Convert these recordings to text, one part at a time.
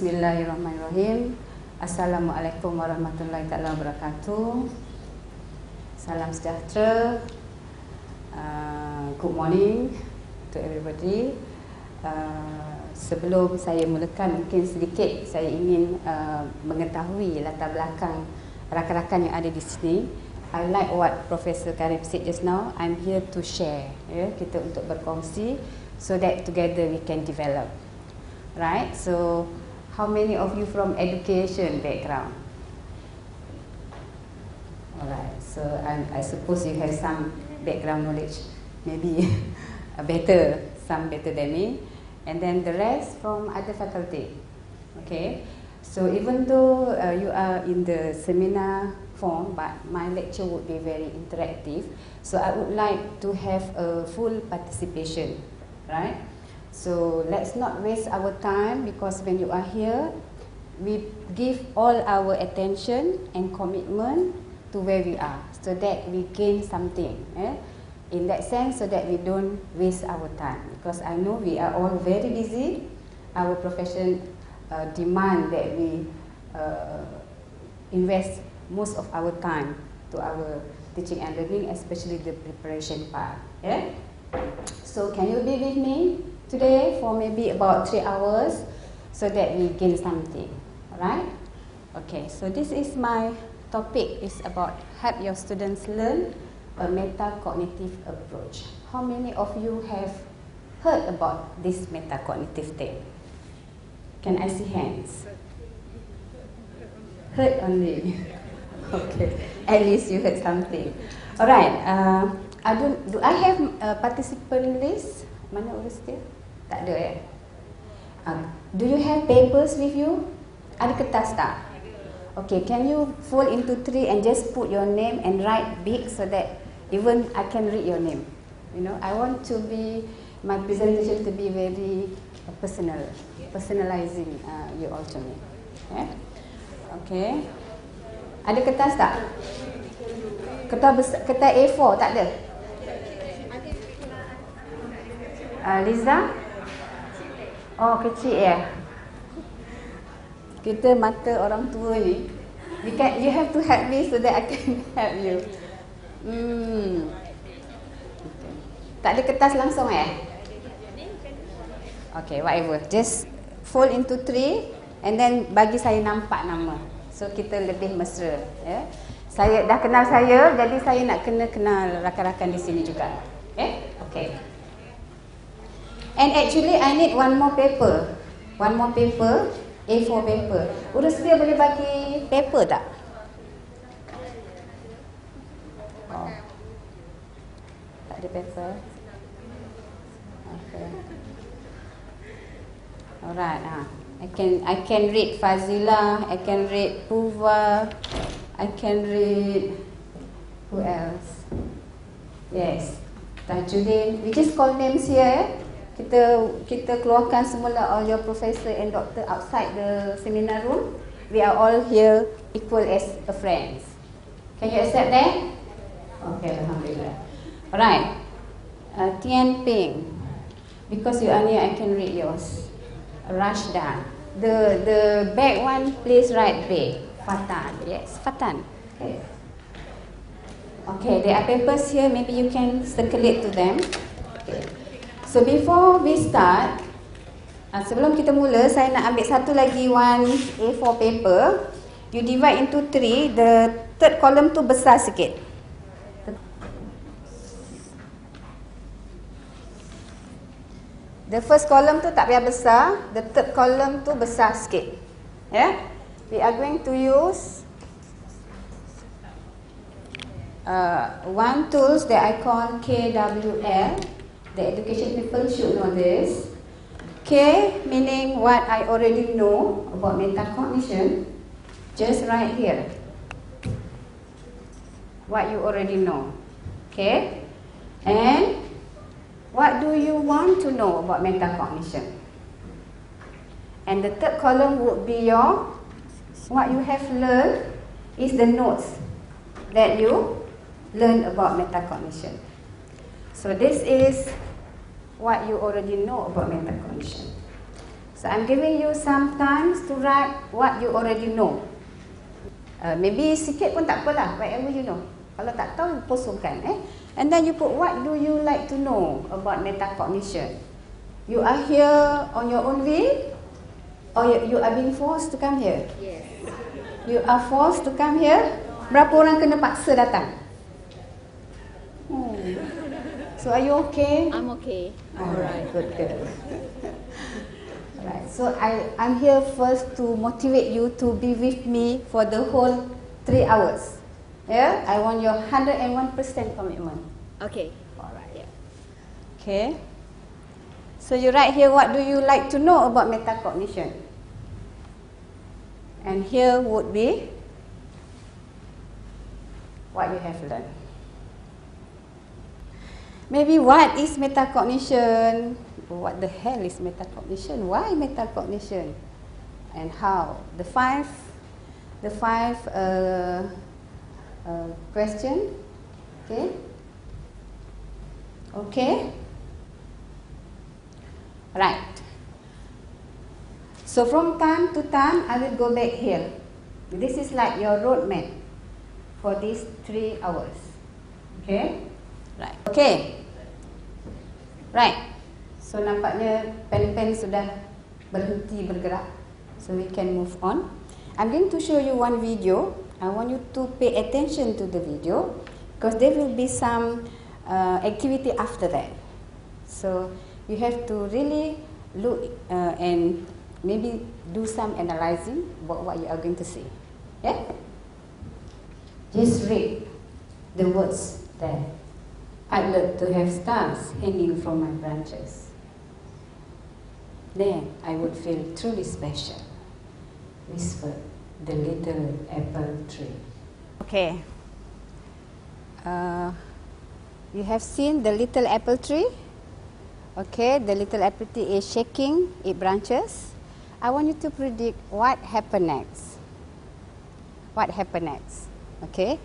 Bismillahirrahmanirrahim. Assalamualaikum warahmatullahi taala wabarakatuh. Salam sejahtera. Uh, good morning to everybody. Uh, sebelum saya mulakan mungkin sedikit saya ingin uh, mengetahui latar belakang rakan-rakan yang ada di sini. I like what Professor Karim said just now. I'm here to share. Ya, kita untuk berkongsi so that together we can develop. Right? So how many of you from education background? Alright, so I, I suppose you have some background knowledge, maybe better, some better than me, and then the rest from other faculty. Okay, so even though uh, you are in the seminar form, but my lecture would be very interactive, so I would like to have a full participation, right? So let's not waste our time because when you are here, we give all our attention and commitment to where we are so that we gain something. Eh? In that sense, so that we don't waste our time. Because I know we are all very busy. Our profession uh, demand that we uh, invest most of our time to our teaching and learning, especially the preparation part. Yeah? So can you be with me? Today for maybe about three hours so that we gain something. Alright? Okay, so this is my topic is about help your students learn a metacognitive approach. How many of you have heard about this metacognitive thing? Can I see hands? Heard only. okay, at least you heard something. Alright, uh, I don't, do I have a participant list? Mana urus dia? Tak ada ya. Uh, do you have papers with you? Ada kertas tak? Okay, can you fold into three and just put your name and write big so that even I can read your name. You know, I want to be my presentation to be very personal, personalizing uh, you all to me. Yeah? Okay. Ada kertas tak? Kertas besar, kertas A4 tak ada? Uh, Liza? Oh kecil ya. Kita mata orang tua ni. You can you have to help me so that I can help you. Hmm. Tak ada kertas langsung eh? Okay, whatever. Just fold into three and then bagi saya nampak nama. So kita lebih mesra. Yeah? Saya dah kenal saya, jadi saya nak kena kenal rakan-rakan di sini juga. Eh? Okay. And actually I need one more paper. One more paper, A4 paper. Urus dia boleh bagi paper tak? Oh. Tak ada paper. Okay. Alright, ah. I can I can read Fazila, I can read Puva, I can read who else? Yes. Tajudin. We just call names here. Eh? Kita kita keluarkan semula all your professor and doctor outside the seminar room. We are all here equal as a friends. Can you accept that? Okay, alhamdulillah. Alright. Uh, Tian Ping. Because you are here, I can read yours. Rashda. The the back one, please write big. Fatan. Yes, Fatan. Okay. Okay, there are papers here. Maybe you can circulate to them. Okay. So before we start, uh, sebelum kita mula, saya nak ambil satu lagi one A4 paper. You divide into three. The third column tu besar sikit. The first column tu tak payah besar. The third column tu besar sikit. Yeah? We are going to use uh, one tools that I call KWL. The education people should know this. K meaning what I already know about metacognition. Just write here. What you already know. Okay? And what do you want to know about metacognition? And the third column would be your what you have learned is the notes that you learn about metacognition. So this is what you already know about metacognition. So I'm giving you some time to write what you already know. Uh, maybe sikit pun tak apalah, whatever you know. Kalau tak tahu, kosongkan. Eh? And then you put what do you like to know about metacognition. You are here on your own will or you, you are being forced to come here? Yes. You are forced to come here? Berapa orang kena paksa datang? Hmm. So are you okay? I'm okay. Alright, good girl. Alright, so I, I'm here first to motivate you to be with me for the whole three hours. Yeah, I want your 101% commitment. Okay. Alright. Yeah. Okay. So you write here what do you like to know about metacognition? And here would be what you have learned. Maybe what is metacognition? What the hell is metacognition? Why metacognition? And how? The five, the five uh, uh, question. Okay. Okay. Right. So from time to time, I will go back here. This is like your roadmap for these three hours. Okay? Right. Okay. Right. So nampaknya pen-pen sudah berhenti bergerak. So we can move on. I'm going to show you one video. I want you to pay attention to the video because there will be some uh, activity after that. So you have to really look uh, and maybe do some analyzing about what you are going to see. Yeah? Just read the words there. I'd love to have stars hanging from my branches. Then I would feel truly special, whispered the little apple tree. Okay. Uh, you have seen the little apple tree? Okay, the little apple tree is shaking its branches. I want you to predict what happened next. What happened next? Okay?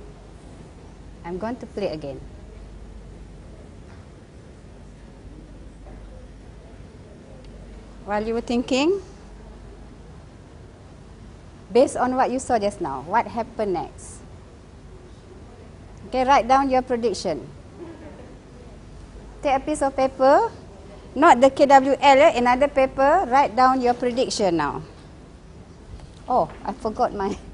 I'm going to play again. While you were thinking, based on what you saw just now, what happened next? Okay, write down your prediction. Take a piece of paper, not the KWL, eh, another paper, write down your prediction now. Oh, I forgot my.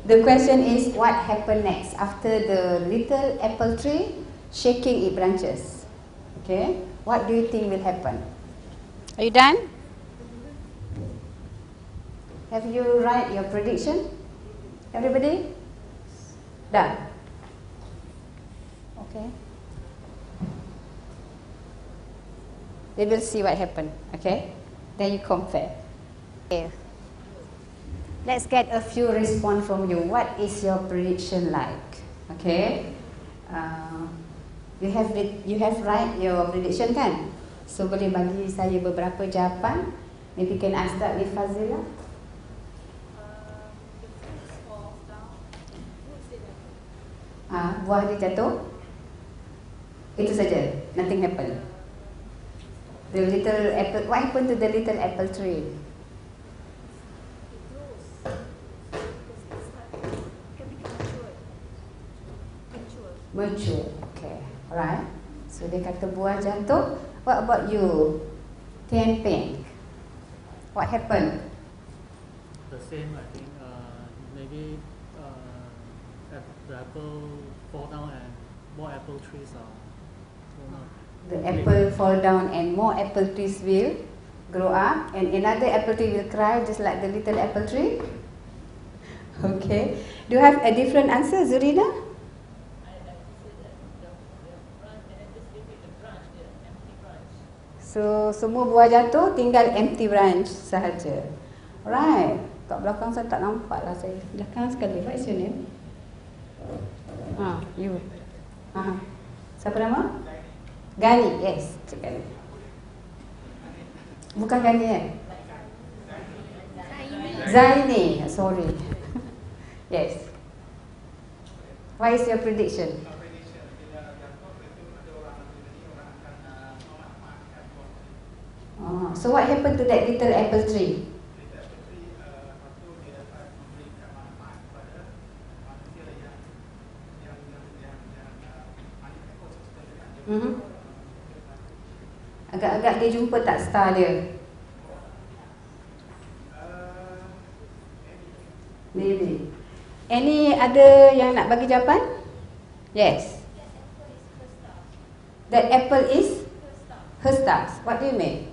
The question is what happened next after the little apple tree shaking its branches? Okay, what do you think will happen? Are you done? Have you write your prediction? Everybody? Done. Okay. They will see what happened. Okay. Then you compare. Okay. Let's get a few response from you. What is your prediction like? Okay. Uh, you have you have write your prediction kan? So boleh bagi saya beberapa jawapan. Maybe can I start with Fazila? Ah, buah dia jatuh. Itu saja. Nothing happen. The little apple. What happened to the little apple tree? Mature. Alright. So dia kata buah jatuh. What about you? Tian Peng. What happened? The same, I think. Uh, maybe uh, the apple fall down and more apple trees are grown up. The apple fall down and more apple trees will grow up and another apple tree will cry just like the little apple tree. Okay. Do you have a different answer, Zurina? So semua buah jatuh tinggal empty branch sahaja. Alright. Kat belakang saya tak nampak lah saya. Belakang sekali. What is your name? Ah, you. Ah. Siapa nama? Gani. Yes, Cik Gani. Bukan Gani eh? Zaini. Sorry. yes. What is your prediction? Oh, so what happened to that little apple tree? Mm-hmm. Agak-agak dia jumpa tak star dia? Maybe. Any ada yang nak bagi jawapan? Yes. That apple is her stars. What do you mean?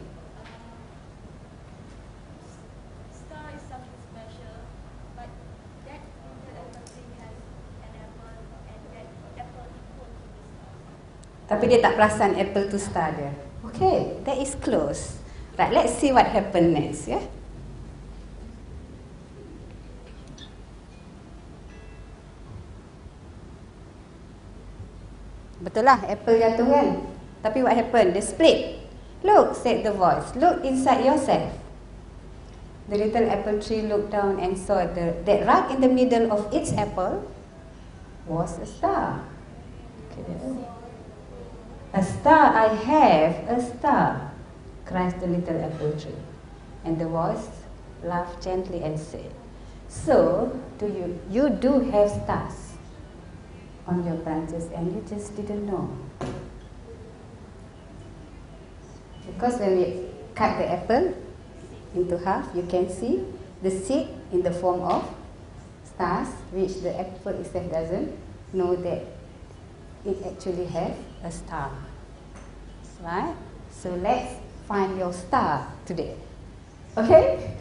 Tapi dia tak perasan apple tu star dia. Okay, that is close. Right, let's see what happen next, yeah. Betul lah, apple jatuh kan? Tapi what happened? They split. Look, said the voice. Look inside yourself. The little apple tree looked down and saw the, that right in the middle of its apple was a star. Okay. A star I have, a star, cries the little apple tree. And the voice laughed gently and said, So, do you, you do have stars on your branches and you just didn't know. Because when we cut the apple into half, you can see the seed in the form of stars, which the apple itself doesn't know that it actually has a star. Right? So let's find your star today. Okay?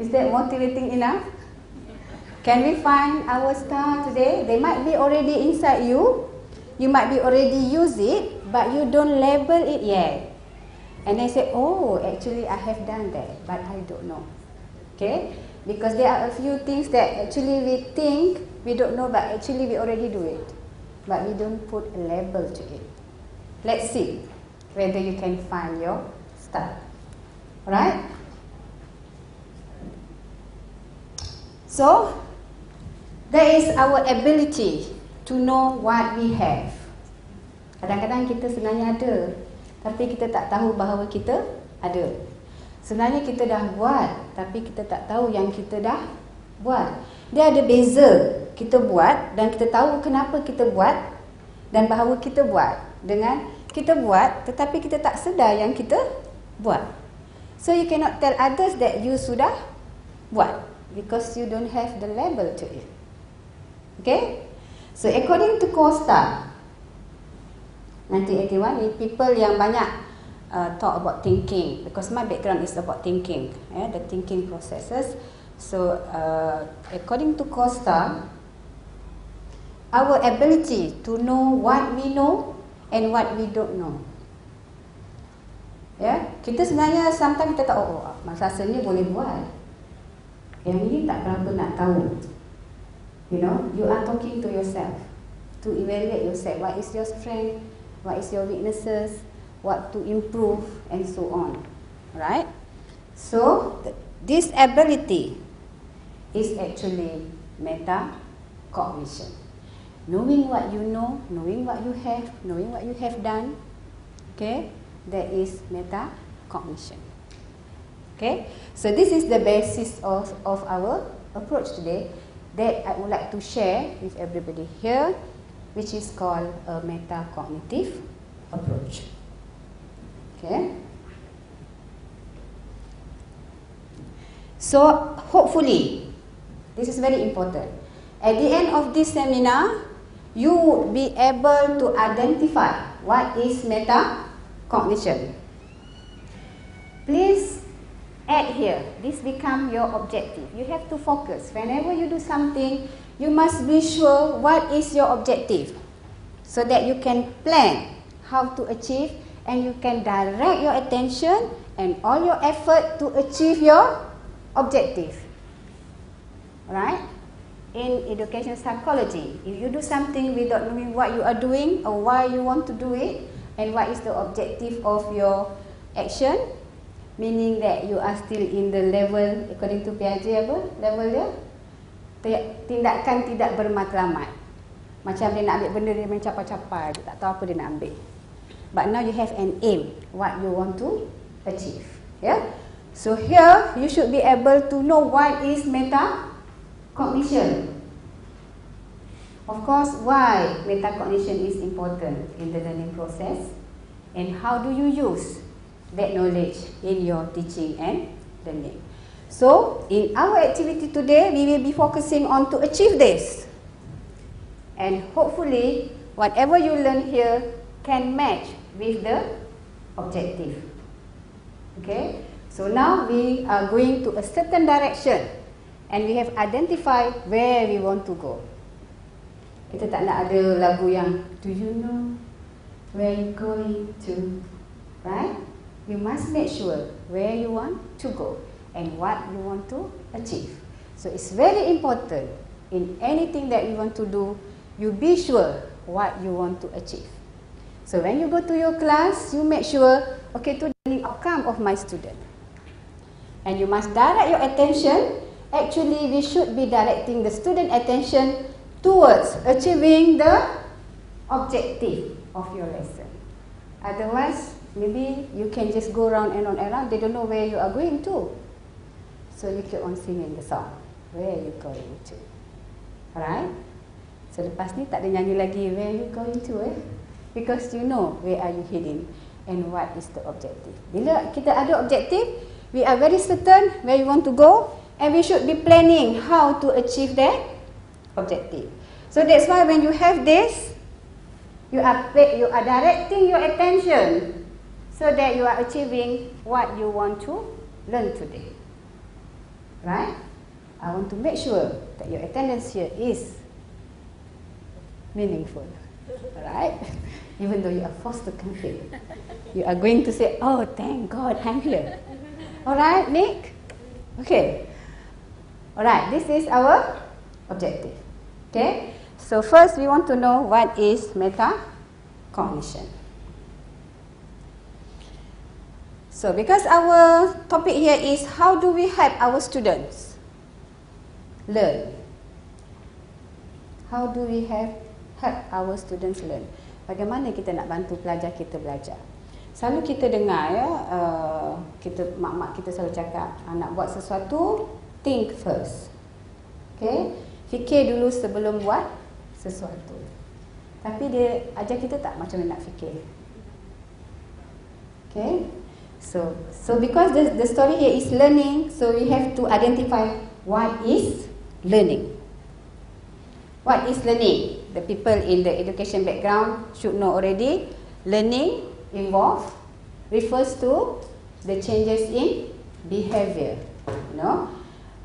Is that motivating enough? Can we find our star today? They might be already inside you. You might be already use it, but you don't label it yet. And they say, oh, actually I have done that, but I don't know. Okay? Because there are a few things that actually we think we don't know, but actually we already do it. But we don't put a label to it. Let's see whether you can find your star. Alright? So, That is our ability to know what we have. Kadang-kadang kita sebenarnya ada, tapi kita tak tahu bahawa kita ada. Sebenarnya kita dah buat, tapi kita tak tahu yang kita dah buat. Dia ada beza kita buat dan kita tahu kenapa kita buat dan bahawa kita buat dengan kita buat tetapi kita tak sedar yang kita buat. So you cannot tell others that you sudah buat because you don't have the label to it. Okay? So according to Costa 1981 ni people yang banyak uh, talk about thinking because my background is about thinking, yeah, the thinking processes. So uh, according to Costa our ability to know what we know and what we don't know. Ya, yeah? kita sebenarnya sometimes kita tak oh, oh masa ni boleh buat. Yang ini tak berapa nak tahu. You know, you are talking to yourself to evaluate yourself. What is your strength? What is your weaknesses? What to improve and so on. Right? So, th this ability is actually metacognition. Knowing what you know, knowing what you have, knowing what you have done, okay, that is metacognition. Okay, so this is the basis of, of our approach today that I would like to share with everybody here, which is called a metacognitive approach. Okay. So hopefully, this is very important. At the end of this seminar, you would be able to identify what is metacognition. Please add here. This become your objective. You have to focus. Whenever you do something, you must be sure what is your objective so that you can plan how to achieve and you can direct your attention and all your effort to achieve your objective. Right? In education psychology, if you do something without knowing what you are doing or why you want to do it and what is the objective of your action, meaning that you are still in the level according to Piaget apa level dia tindakan tidak bermatlamat macam dia nak ambil benda dia mencapai-capai dia tak tahu apa dia nak ambil but now you have an aim what you want to achieve. Yeah. So here you should be able to know what is metacognition. Of course, why metacognition is important in the learning process and how do you use that knowledge in your teaching and learning. So, in our activity today, we will be focusing on to achieve this. And hopefully, whatever you learn here can match with the objective. Okay? So now we are going to a certain direction and we have identified where we want to go. Kita tak nak ada lagu yang Do you know where you going to? Right? You must make sure where you want to go and what you want to achieve. So it's very important in anything that you want to do, you be sure what you want to achieve. So when you go to your class, you make sure, okay, to the outcome of my student. And you must direct your attention. Actually, we should be directing the student attention towards achieving the objective of your lesson. Otherwise, maybe you can just go around and on and around. They don't know where you are going to. So you keep on singing the song. Where are you going to? Alright? So lepas ni tak ada nyanyi lagi. Where are you going to eh? Because you know where are you heading and what is the objective. Bila kita ada objektif, we are very certain where we want to go and we should be planning how to achieve that objective. So that's why when you have this, you are you are directing your attention so that you are achieving what you want to learn today. Right? I want to make sure that your attendance here is meaningful. Right? Even though you are forced to come here. You are going to say, oh, thank God I'm here. Alright, Nick? Okay. Alright, this is our objective. Okay? So first we want to know what is metacognition. So because our topic here is how do we help our students learn? How do we have help our students learn? Bagaimana kita nak bantu pelajar kita belajar? Selalu kita dengar ya, uh, kita mak-mak kita selalu cakap, uh, nak buat sesuatu, think first. Okay? Fikir dulu sebelum buat sesuatu. Tapi dia ajar kita tak macam mana nak fikir. Okay? So, so because the, the story here is learning, so we have to identify what is learning. What is learning? The people in the education background should know already. Learning involve refers to the changes in behavior you know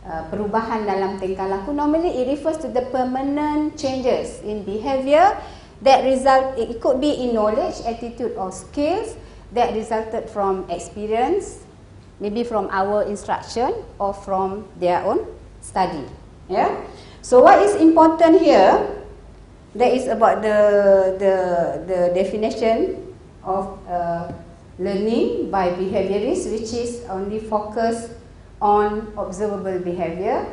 uh, perubahan dalam tingkah laku normally it refers to the permanent changes in behavior that result it could be in knowledge attitude or skills that resulted from experience maybe from our instruction or from their own study yeah so what is important here that is about the the the definition of uh, learning by behaviorists which is only focused on observable behavior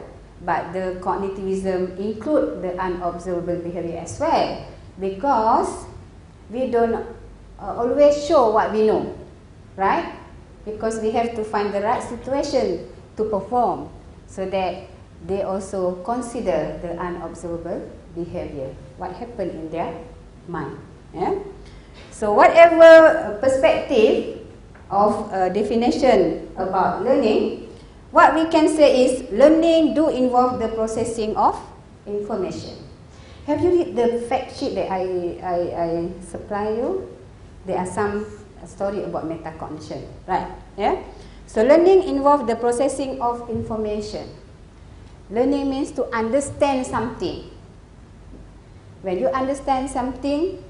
but the cognitivism include the unobservable behavior as well because we don't uh, always show what we know right? Because we have to find the right situation to perform so that they also consider the unobservable behavior what happened in their mind yeah? So whatever perspective of uh, definition about learning, what we can say is learning do involve the processing of information. Have you read the fact sheet that I, I, I supply you? There are some story about metacognition, right? Yeah. So learning involve the processing of information. Learning means to understand something. When you understand something,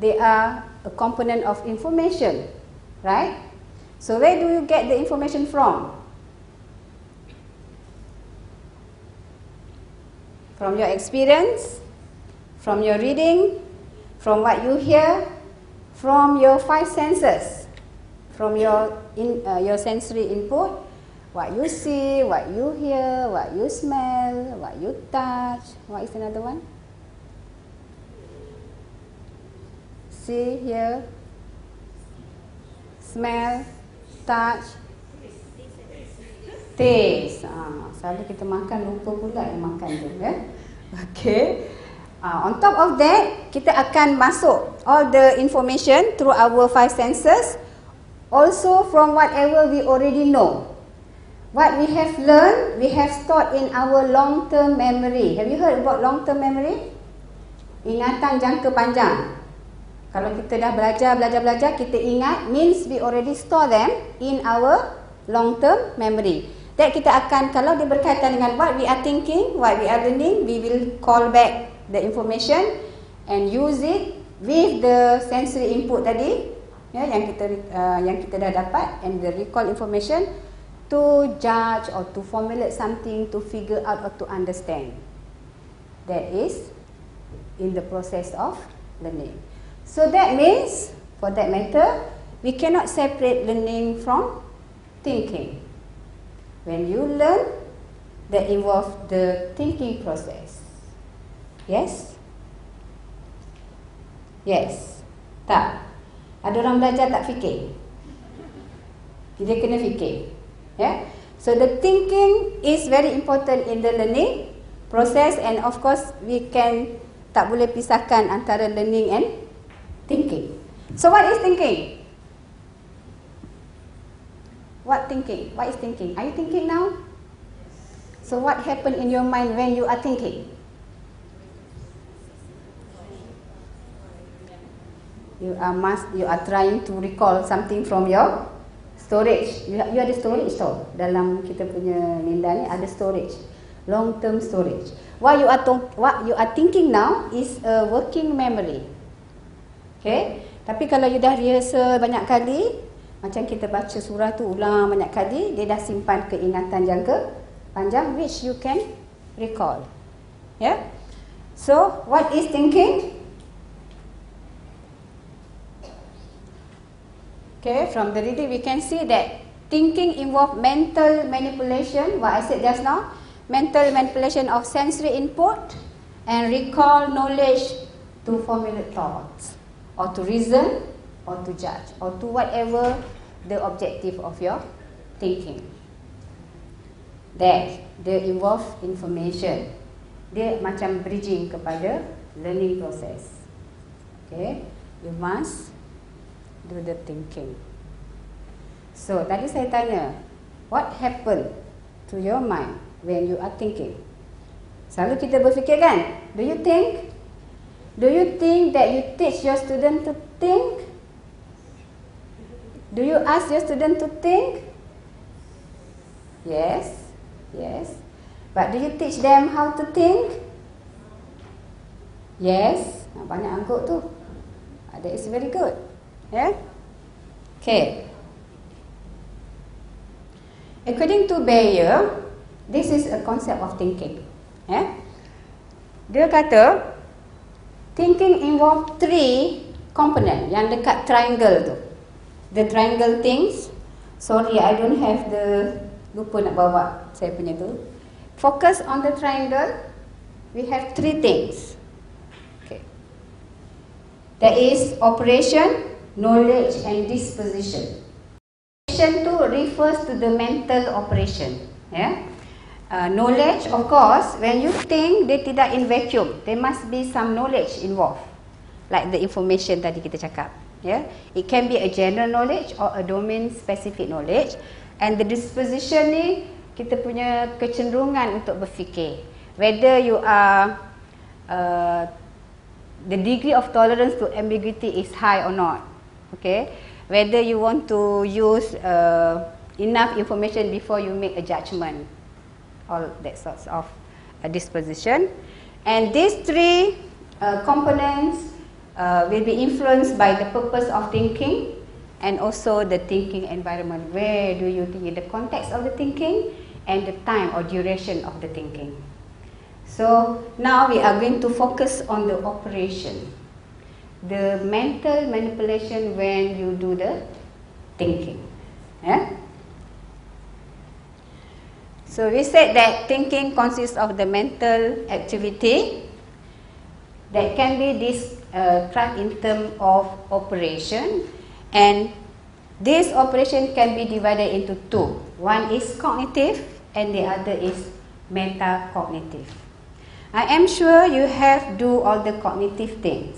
they are a component of information, right? So where do you get the information from? From your experience, from your reading, from what you hear, from your five senses, from your in, uh, your sensory input, what you see, what you hear, what you smell, what you touch. What is another one? see, hear, smell, touch, taste. Ah, selalu kita makan lupa pula yang makan tu ya. Okay. Uh, on top of that, kita akan masuk all the information through our five senses. Also from whatever we already know. What we have learned, we have stored in our long-term memory. Have you heard about long-term memory? Ingatan jangka panjang. Kalau kita dah belajar, belajar, belajar, kita ingat means we already store them in our long-term memory. That kita akan, kalau dia berkaitan dengan what we are thinking, what we are learning, we will call back the information and use it with the sensory input tadi ya, yang kita uh, yang kita dah dapat and the recall information to judge or to formulate something to figure out or to understand. That is in the process of learning. So that means, for that matter, we cannot separate learning from thinking. When you learn, that involves the thinking process. Yes? Yes. Tak. Ada orang belajar tak fikir? Dia kena fikir. Yeah. So the thinking is very important in the learning process and of course we can tak boleh pisahkan antara learning and thinking. So what is thinking? What thinking? What is thinking? Are you thinking now? So what happened in your mind when you are thinking? You are must you are trying to recall something from your storage you, you ada storage tau dalam kita punya minda ni ada storage long term storage what you are what you are thinking now is a working memory okay tapi kalau you dah rehearsal banyak kali macam kita baca surah tu ulang banyak kali dia dah simpan keingatan jangka panjang which you can recall. Yeah so what is thinking? Okay, from the reading we can see that thinking involve mental manipulation, what I said just now, mental manipulation of sensory input and recall knowledge to formulate thoughts or to reason or to judge or to whatever the objective of your thinking. That they involve information. Dia macam bridging kepada learning process. Okay, you must do the thinking. So, tadi saya tanya, what happened to your mind when you are thinking? Selalu kita berfikir kan? Do you think? Do you think that you teach your student to think? Do you ask your student to think? Yes. Yes. But do you teach them how to think? Yes. Banyak angkut tu. That is very good. Yeah? Okay. According to Bayer, this is a concept of thinking. Yeah? Dia kata, thinking involve three component yang dekat triangle tu. The triangle things. Sorry, I don't have the lupa nak bawa saya punya tu. Focus on the triangle. We have three things. Okay. There is operation, knowledge and disposition. Operation tu refers to the mental operation. Yeah. Uh, knowledge, of course, when you think dia tidak in vacuum, there must be some knowledge involved, like the information tadi kita cakap. Yeah, it can be a general knowledge or a domain specific knowledge, and the disposition ni kita punya kecenderungan untuk berfikir. Whether you are uh, the degree of tolerance to ambiguity is high or not. Okay, whether you want to use uh, enough information before you make a judgment all that sorts of uh, disposition. And these three uh, components uh, will be influenced by the purpose of thinking and also the thinking environment. Where do you think in the context of the thinking and the time or duration of the thinking. So now we are going to focus on the operation. The mental manipulation when you do the thinking. Yeah? So we said that thinking consists of the mental activity that can be described uh, in terms of operation and This operation can be divided into two. One is cognitive and the other is metacognitive. I am sure you have do all the cognitive things.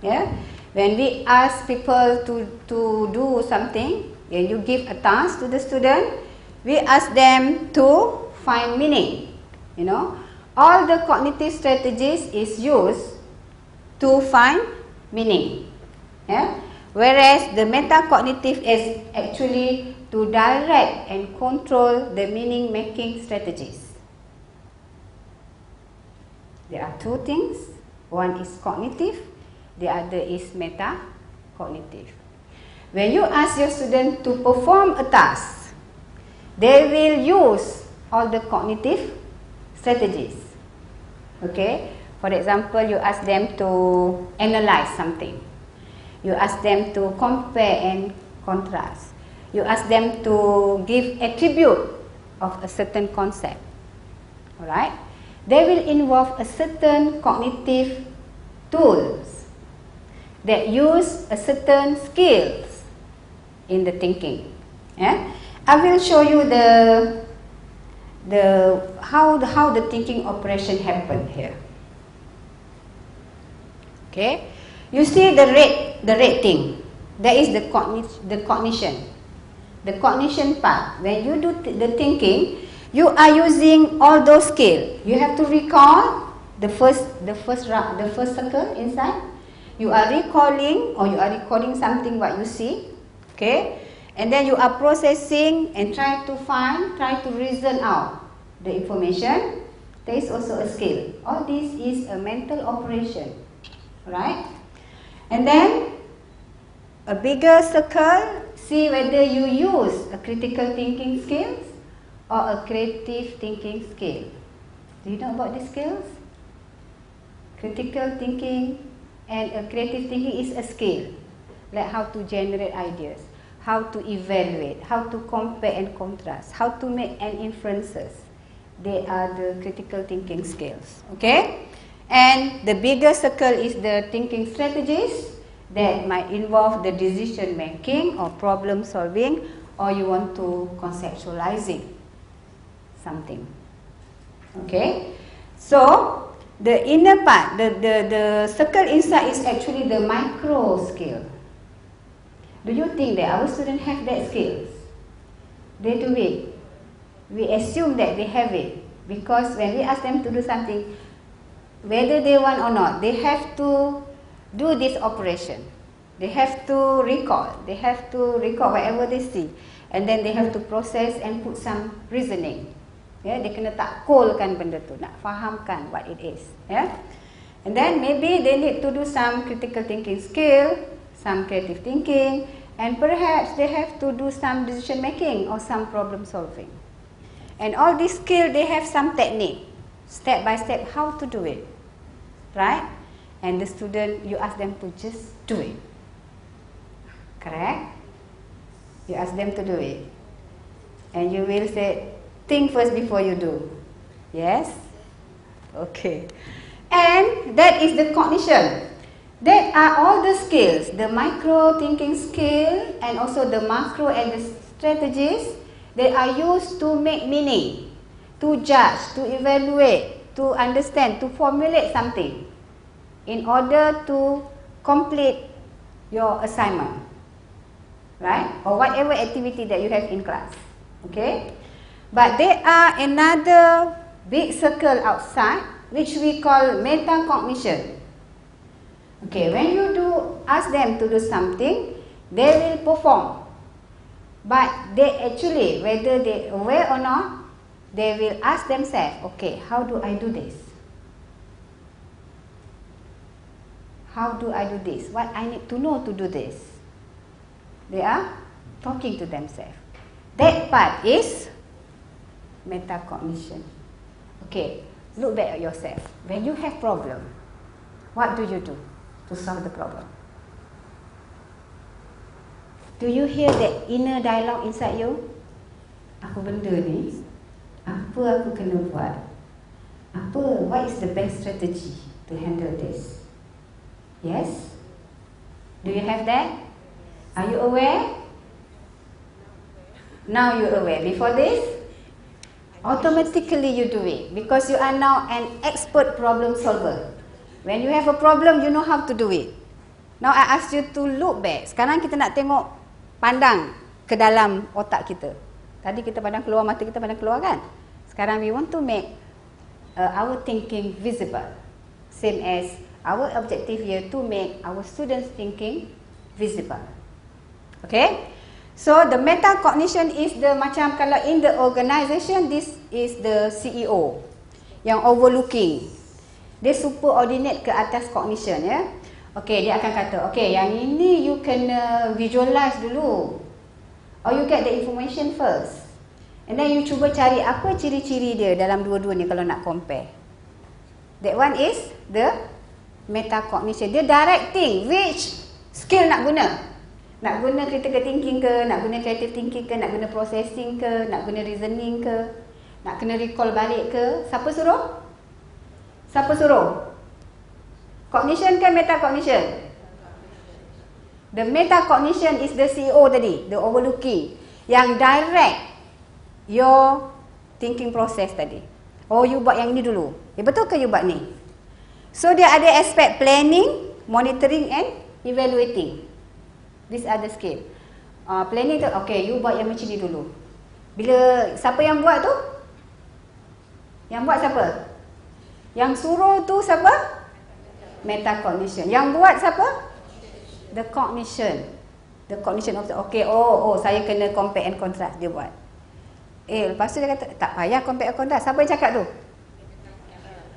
Yeah? When we ask people to, to do something, when you give a task to the student, we ask them to find meaning. You know, all the cognitive strategies is used to find meaning. Yeah? Whereas the metacognitive is actually to direct and control the meaning making strategies. There are two things. One is cognitive, the other is metacognitive. When you ask your student to perform a task, they will use all the cognitive strategies. Okay? For example, you ask them to analyze something. You ask them to compare and contrast. You ask them to give attribute of a certain concept. Alright? They will involve a certain cognitive tools that use a certain skills in the thinking. Yeah? I will show you the the how the, how the thinking operation happen here. Okay, you see the red the red thing. That is the cognition the cognition, the cognition part. When you do the thinking, you are using all those skills. You have to recall the first the first the first circle inside. You are recalling or you are recording something what you see. Okay, and then you are processing and try to find, try to reason out the information. There is also a skill. All this is a mental operation, right? And then a bigger circle. See whether you use a critical thinking skills or a creative thinking skill. Do you know about these skills? Critical thinking and creative thinking is a skill, like how to generate ideas, how to evaluate, how to compare and contrast, how to make an inferences. They are the critical thinking skills. Okay? And the bigger circle is the thinking strategies that might involve the decision making or problem solving or you want to conceptualizing something. Okay? So, the inner part, the, the, the circle inside is actually the micro skill. Do you think that our students have that skills? They do it. We assume that they have it because when we ask them to do something, whether they want or not, they have to do this operation. They have to recall. They have to recall whatever they see. And then they have to process and put some reasoning. Ya, dia kena takulkan benda tu, nak fahamkan what it is. Ya. And then maybe they need to do some critical thinking skill, some creative thinking, and perhaps they have to do some decision making or some problem solving. And all these skill, they have some technique, step by step, how to do it. Right? And the student, you ask them to just do it. Correct? You ask them to do it. And you will say, Think first before you do. Yes? Okay. And that is the cognition. That are all the skills, the micro thinking skill and also the macro and the strategies that are used to make meaning, to judge, to evaluate, to understand, to formulate something in order to complete your assignment. Right? Or whatever activity that you have in class. Okay? But there are another big circle outside which we call metacognition. Okay, when you do ask them to do something, they will perform. But they actually, whether they aware or not, they will ask themselves, okay, how do I do this? How do I do this? What I need to know to do this? They are talking to themselves. That part is metacognition. Okay, look back at yourself. When you have problem, what do you do to solve the problem? Do you hear that inner dialogue inside you? Apa benda ni? Apa aku kena buat? Apa? What is the best strategy to handle this? Yes? Do you have that? Are you aware? Now you aware. Before this, automatically you do it because you are now an expert problem solver. When you have a problem, you know how to do it. Now I ask you to look back. Sekarang kita nak tengok pandang ke dalam otak kita. Tadi kita pandang keluar mata kita pandang keluar kan? Sekarang we want to make uh, our thinking visible. Same as our objective here to make our students thinking visible. Okay? So the metacognition is the macam kalau in the organisation this is the CEO yang overlooking. Dia superordinate ke atas cognition ya. Okay, dia akan kata, okay, yang ini you kena visualize dulu. Or you get the information first. And then you cuba cari apa ciri-ciri dia dalam dua-dua ni kalau nak compare. That one is the metacognition. Dia directing which skill nak guna. Nak guna critical thinking ke, nak guna creative thinking ke, nak guna processing ke, nak guna reasoning ke, nak kena recall balik ke. Siapa suruh? Siapa suruh? Cognition ke metacognition? The metacognition is the CEO tadi, the overlooking. Yang direct your thinking process tadi. Oh, you buat yang ini dulu. Ya, betul ke you buat ni? So, dia ada aspek planning, monitoring and evaluating. These are the skill. Uh, planning tu, okay, you buat yang macam ni dulu. Bila, siapa yang buat tu? Yang buat siapa? Yang suruh tu siapa? Metacognition. Yang buat siapa? The cognition. The cognition of the, okay, oh, oh, saya kena compare and contrast, dia buat. Eh, lepas tu dia kata, tak payah compare and contrast. Siapa yang cakap tu?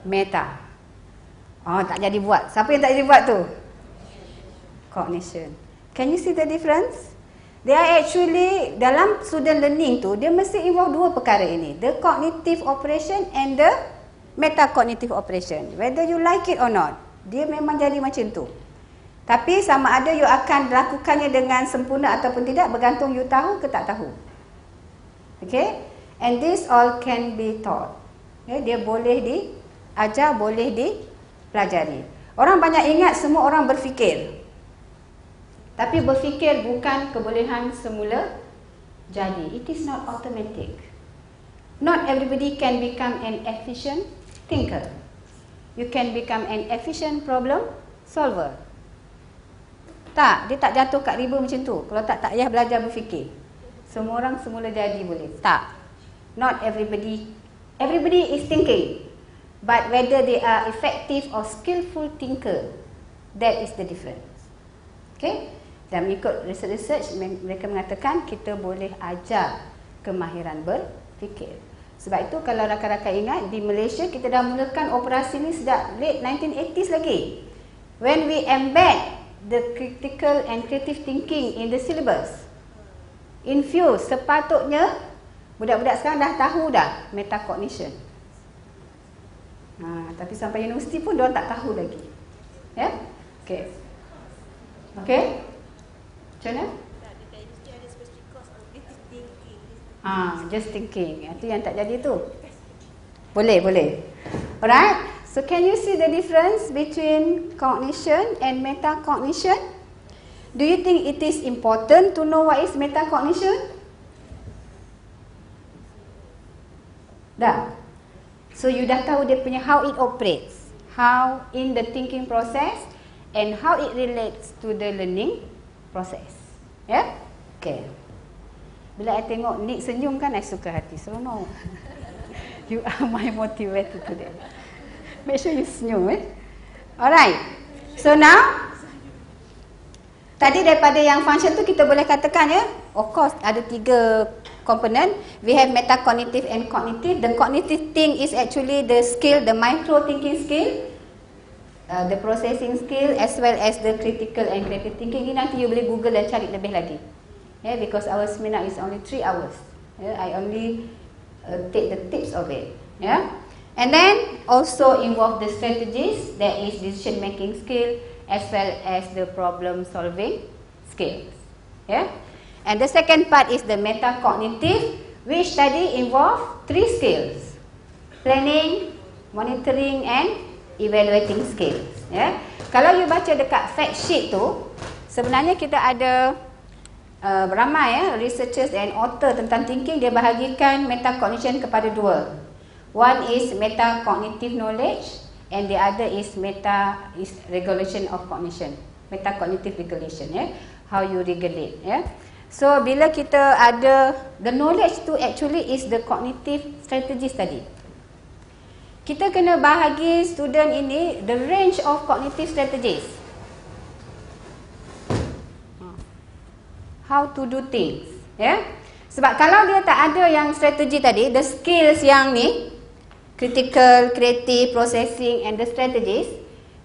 Meta. Oh, tak jadi buat. Siapa yang tak jadi buat tu? Cognition. Can you see the difference? They are actually, dalam student learning tu, dia mesti involve dua perkara ini. The cognitive operation and the metacognitive operation. Whether you like it or not. Dia memang jadi macam tu. Tapi sama ada you akan lakukannya dengan sempurna ataupun tidak, bergantung you tahu ke tak tahu. Okay, and this all can be taught. Okay, dia boleh diajar, boleh dipelajari. Orang banyak ingat semua orang berfikir. Tapi berfikir bukan kebolehan semula jadi. It is not automatic. Not everybody can become an efficient thinker. You can become an efficient problem solver. Tak, dia tak jatuh kat riba macam tu. Kalau tak, tak payah belajar berfikir semua orang semula jadi boleh. Tak. Not everybody. Everybody is thinking. But whether they are effective or skillful thinker, that is the difference. Okay? Dan mengikut research-research, mereka mengatakan kita boleh ajar kemahiran berfikir. Sebab itu kalau rakan-rakan ingat, di Malaysia kita dah mulakan operasi ni sejak late 1980s lagi. When we embed the critical and creative thinking in the syllabus infuse sepatutnya budak-budak sekarang dah tahu dah metacognition. Ha, tapi sampai universiti pun dia tak tahu lagi. Ya? Yeah? Okey. Okey? Macam mana? Ah, just thinking. Itu yang tak jadi tu. Boleh, boleh. Alright. So can you see the difference between cognition and metacognition? Do you think it is important to know what is metacognition? Dah. So you dah tahu dia punya how it operates, how in the thinking process and how it relates to the learning process. Yeah? Okay. Bila saya tengok Nick senyum kan, saya suka hati. So no. you are my motivator today. Make sure you senyum eh. Alright. So now, Tadi daripada yang function tu kita boleh katakan ya, of course ada tiga komponen. We have metacognitive and cognitive. The cognitive thing is actually the skill, the micro thinking skill, uh, the processing skill as well as the critical and creative thinking. Ini nanti you boleh google dan cari lebih lagi. Yeah, because our seminar is only three hours. Yeah, I only uh, take the tips of it. Yeah. And then also involve the strategies, that is decision making skill, as well as the problem solving skills. Yeah? And the second part is the metacognitive which study involve three skills. Planning, monitoring and evaluating skills. Yeah? Kalau you baca dekat fact sheet tu, sebenarnya kita ada uh, ramai ya researchers and author tentang thinking dia bahagikan metacognition kepada dua. One is metacognitive knowledge and the other is meta is regulation of cognition. Metacognitive regulation ya. How you regulate ya. So bila kita ada the knowledge tu actually is the cognitive strategies tadi. Kita kena bahagi student ini the range of cognitive strategies. How to do things. Ya? Yeah? Sebab kalau dia tak ada yang strategi tadi, the skills yang ni, critical, creative, processing and the strategies,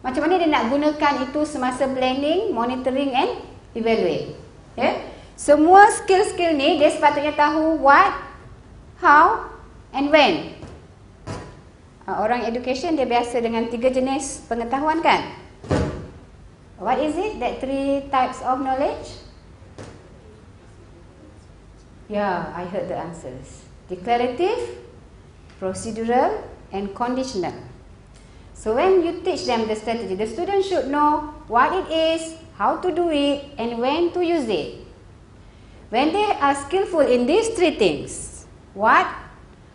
macam mana dia nak gunakan itu semasa planning, monitoring and evaluate. Ya? Yeah? Semua skill-skill ni dia sepatutnya tahu what, how and when. Uh, orang education dia biasa dengan tiga jenis pengetahuan kan? What is it? That three types of knowledge? Yeah, I heard the answers. Declarative, procedural, and conditional. So when you teach them the strategy, the student should know what it is, how to do it, and when to use it. When they are skillful in these three things, what,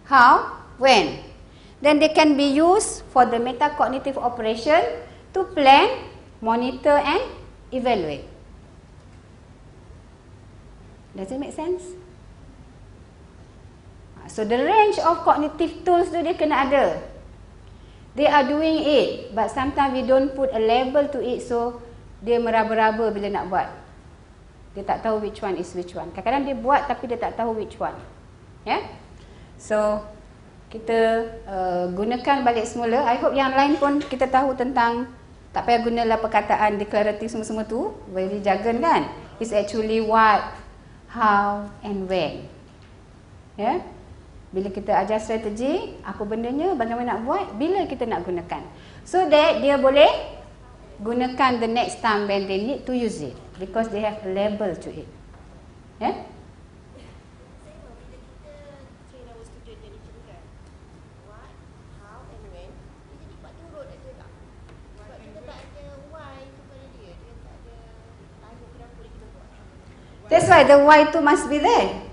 how, when, then they can be used for the metacognitive operation to plan, monitor, and evaluate. Does it make sense? So the range of cognitive tools tu dia kena ada. They are doing it but sometimes we don't put a label to it so dia meraba-raba bila nak buat. Dia tak tahu which one is which one. Kadang-kadang dia buat tapi dia tak tahu which one. Ya? Yeah? So kita uh, gunakan balik semula. I hope yang lain pun kita tahu tentang tak payah gunalah perkataan declarative semua-semua tu. Very jargon kan? It's actually what, how and when. Ya? Yeah? Bila kita ajar strategi, apa bendanya, bagaimana nak buat, bila kita nak gunakan. So that dia boleh gunakan the next time when they need to use it. Because they have a label to it. Yeah? That's why the why tu must be there.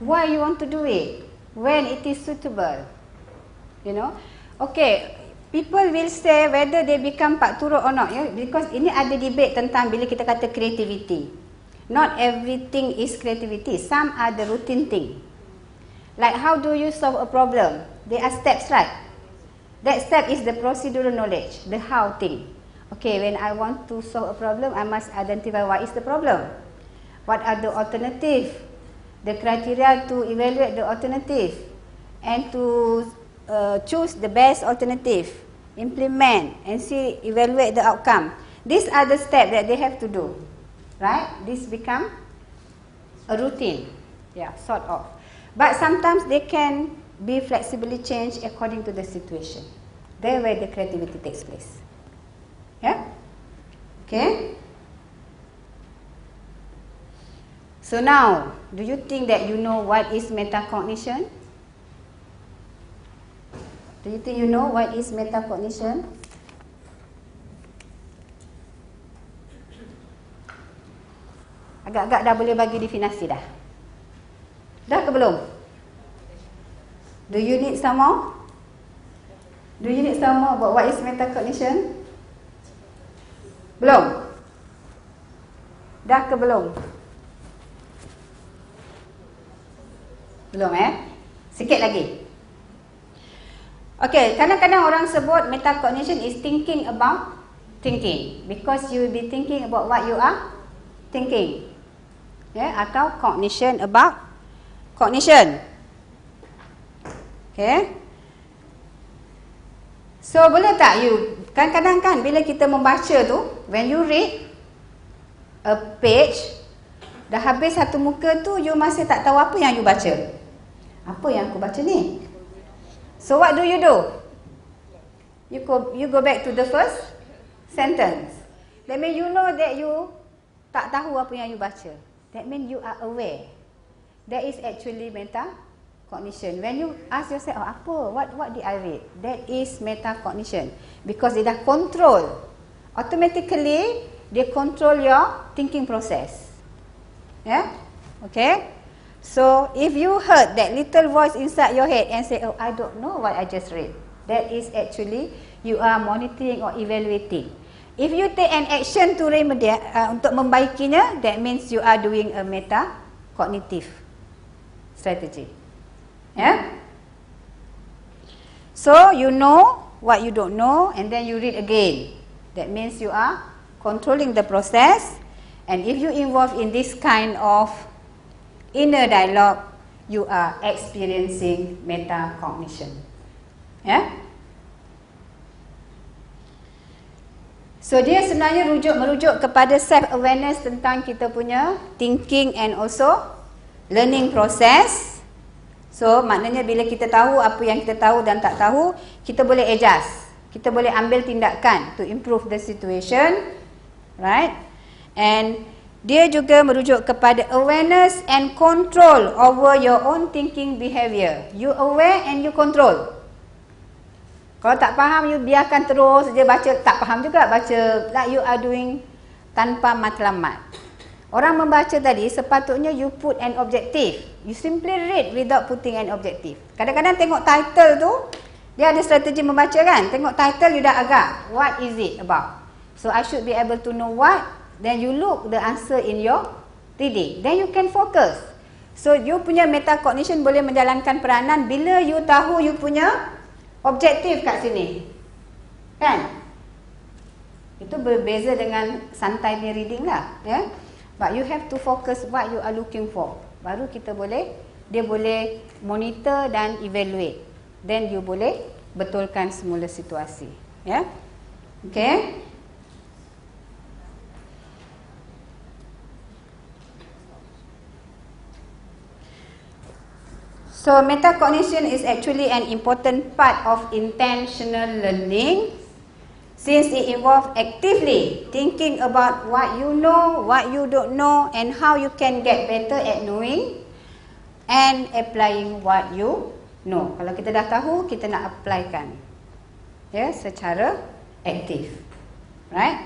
Why you want to do it? When it is suitable? You know? Okay, people will say whether they become pak turut or not. Yeah? Because ini ada debate tentang bila kita kata creativity. Not everything is creativity. Some are the routine thing. Like how do you solve a problem? There are steps, right? That step is the procedural knowledge, the how thing. Okay, when I want to solve a problem, I must identify what is the problem. What are the alternative? The criteria to evaluate the alternative and to uh, choose the best alternative, implement and see evaluate the outcome. These are the steps that they have to do, right? This become a routine, yeah, sort of. But sometimes they can be flexibly changed according to the situation. There where the creativity takes place. Yeah? Okay? So now, do you think that you know what is metacognition? Do you think you know what is metacognition? Agak-agak dah boleh bagi definasi dah. Dah ke belum? Do you need some more? Do you need some more about what is metacognition? Belum? Dah ke belum? Belum eh? Sikit lagi. Okay, kadang-kadang orang sebut metacognition is thinking about thinking. Because you be thinking about what you are thinking. Yeah, atau cognition about cognition. Okay. So, boleh tak you, kadang-kadang kan bila kita membaca tu, when you read a page, dah habis satu muka tu, you masih tak tahu apa yang you baca. Apa yang aku baca ni? So what do you do? You go you go back to the first sentence. That mean you know that you tak tahu apa yang you baca. That mean you are aware. That is actually meta cognition. When you ask yourself, oh, apa? What what did I read? That is meta cognition. Because dia dah control. Automatically, dia control your thinking process. Yeah? Okay? So, if you heard that little voice inside your head and say, oh, I don't know what I just read. That is actually, you are monitoring or evaluating. If you take an action to remedy, uh, untuk membaikinya, that means you are doing a meta cognitive strategy. Yeah? So, you know what you don't know and then you read again. That means you are controlling the process and if you involve in this kind of inner dialogue, you are experiencing metacognition. Yeah? So dia sebenarnya rujuk merujuk kepada self awareness tentang kita punya thinking and also learning process. So maknanya bila kita tahu apa yang kita tahu dan tak tahu, kita boleh adjust. Kita boleh ambil tindakan to improve the situation. Right? And dia juga merujuk kepada awareness and control over your own thinking behavior. You aware and you control. Kalau tak faham, you biarkan terus je baca. Tak faham juga baca like you are doing tanpa matlamat. Orang membaca tadi sepatutnya you put an objective. You simply read without putting an objective. Kadang-kadang tengok title tu, dia ada strategi membaca kan. Tengok title you dah agak. What is it about? So I should be able to know what then you look the answer in your reading. Then you can focus. So you punya metacognition boleh menjalankan peranan bila you tahu you punya objektif kat sini. Kan? Itu berbeza dengan santai ni reading lah yeah? but you have to focus what you are looking for. Baru kita boleh dia boleh monitor dan evaluate. Then you boleh betulkan semula situasi yeah? okay So metacognition is actually an important part of intentional learning since it involves actively thinking about what you know, what you don't know and how you can get better at knowing and applying what you know. Kalau kita dah tahu, kita nak applykan. Ya, yeah, secara aktif. Right?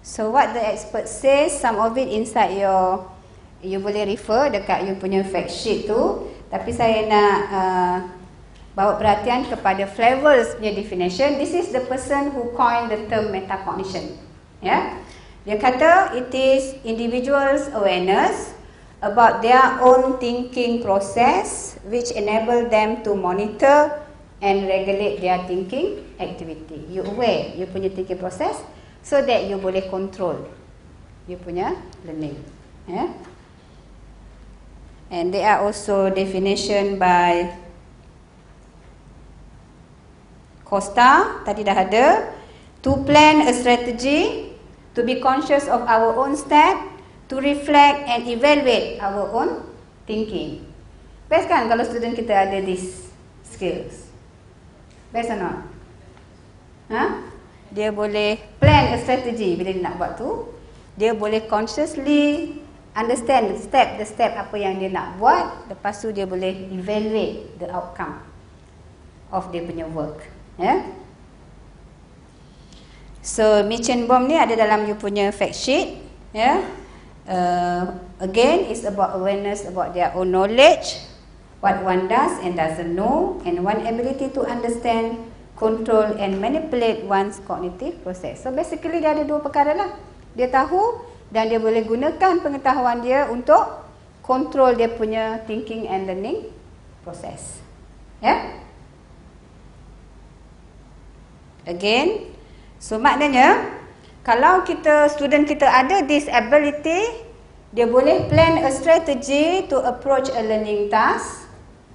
So what the expert says, some of it inside your you boleh refer dekat you punya fact sheet tu. Tapi saya nak uh, bawa perhatian kepada Flavors punya definition. This is the person who coined the term metacognition. Ya? Yeah? dia kata it is individuals awareness about their own thinking process which enable them to monitor and regulate their thinking activity. You aware you punya thinking process so that you boleh control you punya learning. Ya? yeah? And they are also definition by Costa tadi dah ada. To plan a strategy to be conscious of our own step to reflect and evaluate our own thinking. Best kan kalau student kita ada these skills? Best or not? Ha? dia boleh plan a strategy bila dia nak buat tu. Dia boleh consciously understand the step the step apa yang dia nak buat lepas tu dia boleh evaluate the outcome of dia punya work yeah? so mission bomb ni ada dalam you punya fact sheet yeah? uh, again is about awareness about their own knowledge what one does and doesn't know and one ability to understand control and manipulate one's cognitive process so basically dia ada dua perkara lah dia tahu dan dia boleh gunakan pengetahuan dia untuk kontrol dia punya thinking and learning process. Ya? Yeah? Again, so maknanya kalau kita student kita ada this ability, dia boleh plan a strategy to approach a learning task.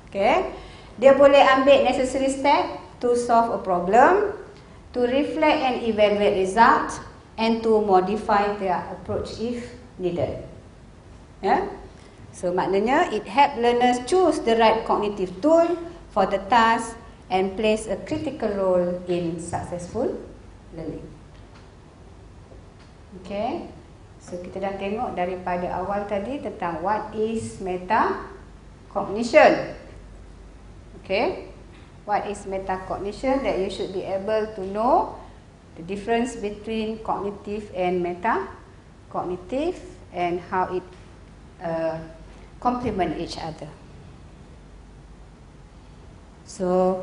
Okay? Dia boleh ambil necessary step to solve a problem, to reflect and evaluate result and to modify their approach if needed. Yeah? So maknanya it help learners choose the right cognitive tool for the task and plays a critical role in successful learning. Okay. So kita dah tengok daripada awal tadi tentang what is meta cognition. Okay. What is meta cognition that you should be able to know the difference between cognitive and meta cognitive and how it uh, complement each other. So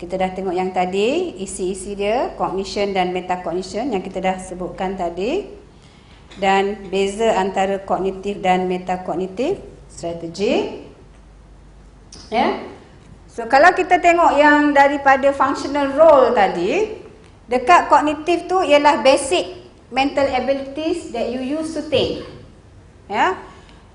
kita dah tengok yang tadi isi-isi dia cognition dan metacognition yang kita dah sebutkan tadi dan beza antara kognitif dan metakognitif strategi ya yeah. so kalau kita tengok yang daripada functional role tadi dekat kognitif tu ialah basic mental abilities that you use to think yeah.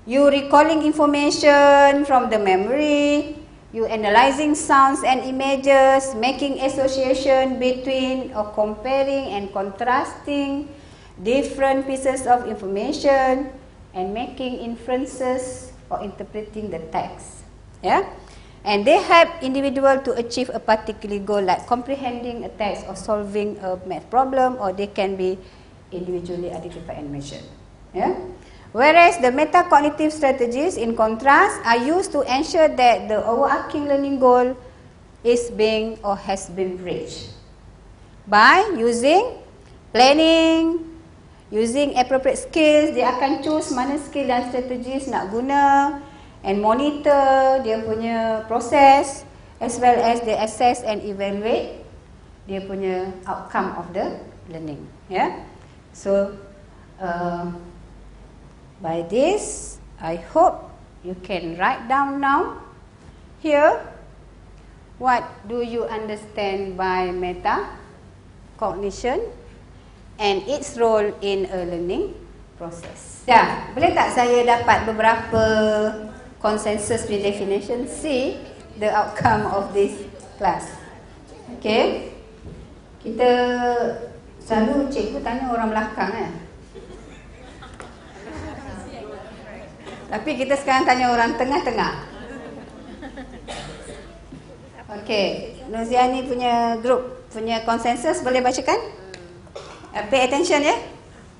you recalling information from the memory you analyzing sounds and images, making association between or comparing and contrasting different pieces of information and making inferences or interpreting the text. Yeah? And they help individual to achieve a particular goal like comprehending a text or solving a math problem or they can be individually identified and measured. Yeah? Whereas the metacognitive strategies in contrast are used to ensure that the overarching learning goal is being or has been reached by using planning, using appropriate skills, dia akan choose mana skill dan strategies nak guna and monitor dia punya proses as well as they assess and evaluate dia punya outcome of the learning. Yeah. So, uh, By this, I hope you can write down now here what do you understand by meta cognition and its role in a learning process. Ya, boleh tak saya dapat beberapa consensus with definition C the outcome of this class. Okay. Kita selalu cikgu tanya orang belakang eh. Tapi kita sekarang tanya orang tengah-tengah. Okey, Nuziani punya group punya konsensus boleh bacakan? Uh, pay attention ya. Yeah?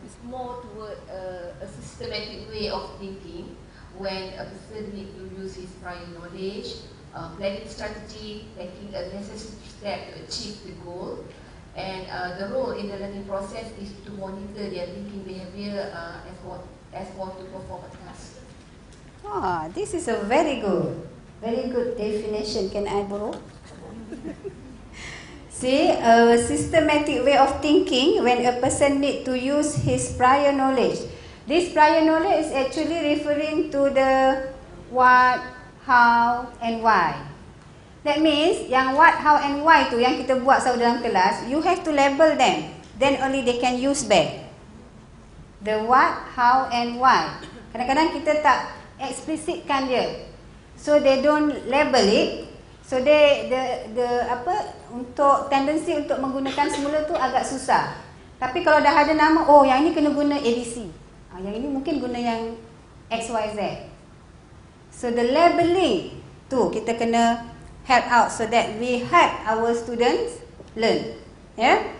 It's more toward uh, a systematic way of thinking when a person need to use his prior knowledge, uh, planning strategy, taking a necessary step to achieve the goal. And uh, the role in the learning process is to monitor their thinking behavior uh, as, well, as well to perform a task. Ah, this is a very good, very good definition. Can I borrow? See, a systematic way of thinking when a person need to use his prior knowledge. This prior knowledge is actually referring to the what, how and why. That means yang what, how and why tu yang kita buat selalu dalam kelas, you have to label them. Then only they can use back. The what, how and why. Kadang-kadang kita tak explicitkan dia. So they don't label it. So they the the apa untuk tendensi untuk menggunakan semula tu agak susah. Tapi kalau dah ada nama, oh yang ini kena guna ABC. Ah, yang ini mungkin guna yang XYZ. So the labeling tu kita kena help out so that we help our students learn. Yeah.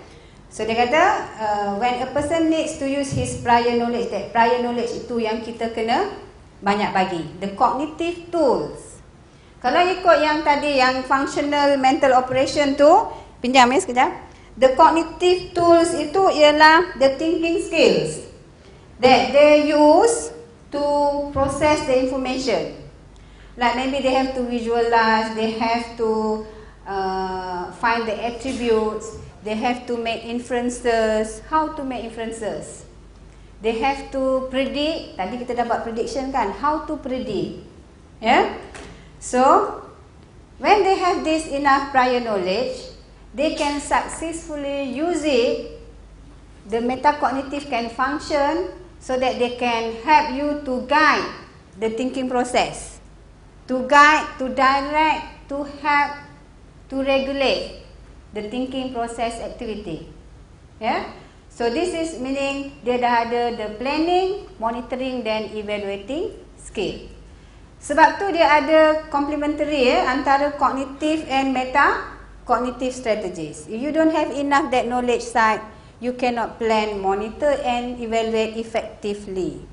So dia kata uh, when a person needs to use his prior knowledge, that prior knowledge itu yang kita kena banyak bagi. The cognitive tools. Kalau ikut yang tadi yang functional mental operation tu, pinjam ya sekejap. The cognitive tools itu ialah the thinking skills that they use to process the information. Like maybe they have to visualize, they have to uh, find the attributes, they have to make inferences. How to make inferences? They have to predict. Tadi kita dapat prediction kan? How to predict. Yeah. So, when they have this enough prior knowledge, they can successfully use it. The metacognitive can function so that they can help you to guide the thinking process. To guide, to direct, to help, to regulate the thinking process activity. Yeah. So this is meaning dia dah ada the planning, monitoring dan evaluating skill. Sebab tu dia ada complementary ya antara cognitive and meta cognitive strategies. If you don't have enough that knowledge side, you cannot plan, monitor and evaluate effectively.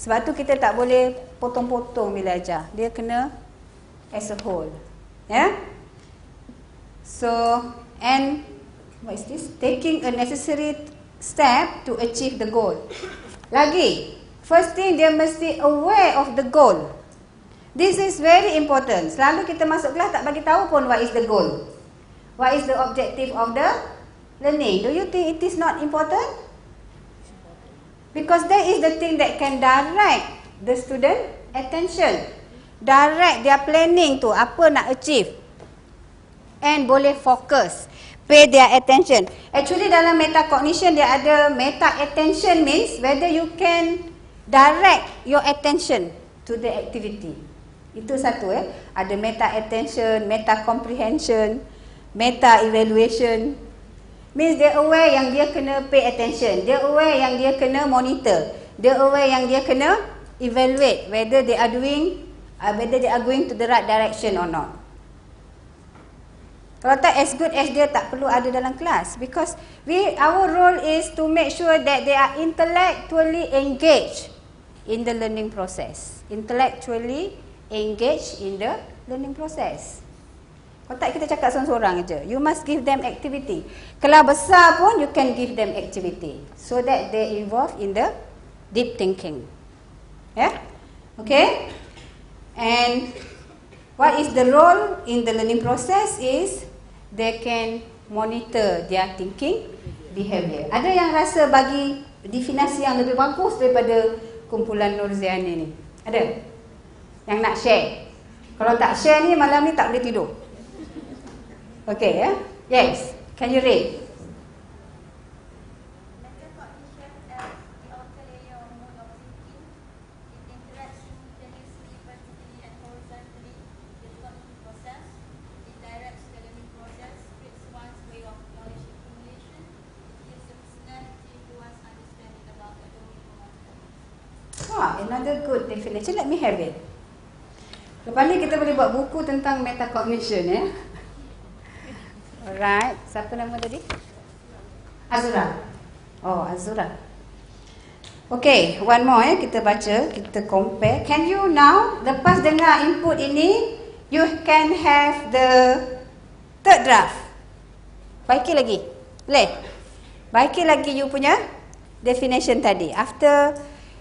Sebab tu kita tak boleh potong-potong bila ajar. Dia kena as a whole. Ya? Yeah? So and what is this? Taking a necessary step to achieve the goal. Lagi, first thing dia mesti aware of the goal. This is very important. Selalu kita masuk kelas tak bagi tahu pun what is the goal. What is the objective of the learning? Do you think it is not important? Because that is the thing that can direct the student attention. Direct their planning tu apa nak achieve. And boleh fokus. Pay their attention. Actually dalam metacognition dia ada meta attention means whether you can direct your attention to the activity. Itu satu ya. Ada meta attention, meta comprehension, meta evaluation, Means dia aware yang dia kena pay attention. Dia aware yang dia kena monitor. Dia aware yang dia kena evaluate whether they are doing uh, whether they are going to the right direction or not. Kalau tak as good as dia tak perlu ada dalam kelas because we our role is to make sure that they are intellectually engaged in the learning process. Intellectually engaged in the learning process. Kalau tak kita cakap seorang-seorang je. You must give them activity. Kalau besar pun you can give them activity. So that they involve in the deep thinking. Yeah? Okay? And what is the role in the learning process is they can monitor their thinking behavior. Ada yang rasa bagi definasi yang lebih bagus daripada kumpulan Nurziani ni? Ada? Yang nak share? Kalau tak share ni malam ni tak boleh tidur. Okay, yeah? Yes. Can you read? another good definition. Let me have it. Lepas ni kita boleh buat buku tentang metacognition ya. Alright, siapa nama tadi? Azura. Oh, Azura. Okay, one more eh kita baca, kita compare. Can you now lepas dengar input ini, you can have the third draft. Baiki lagi. Boleh? Baiki lagi you punya definition tadi. After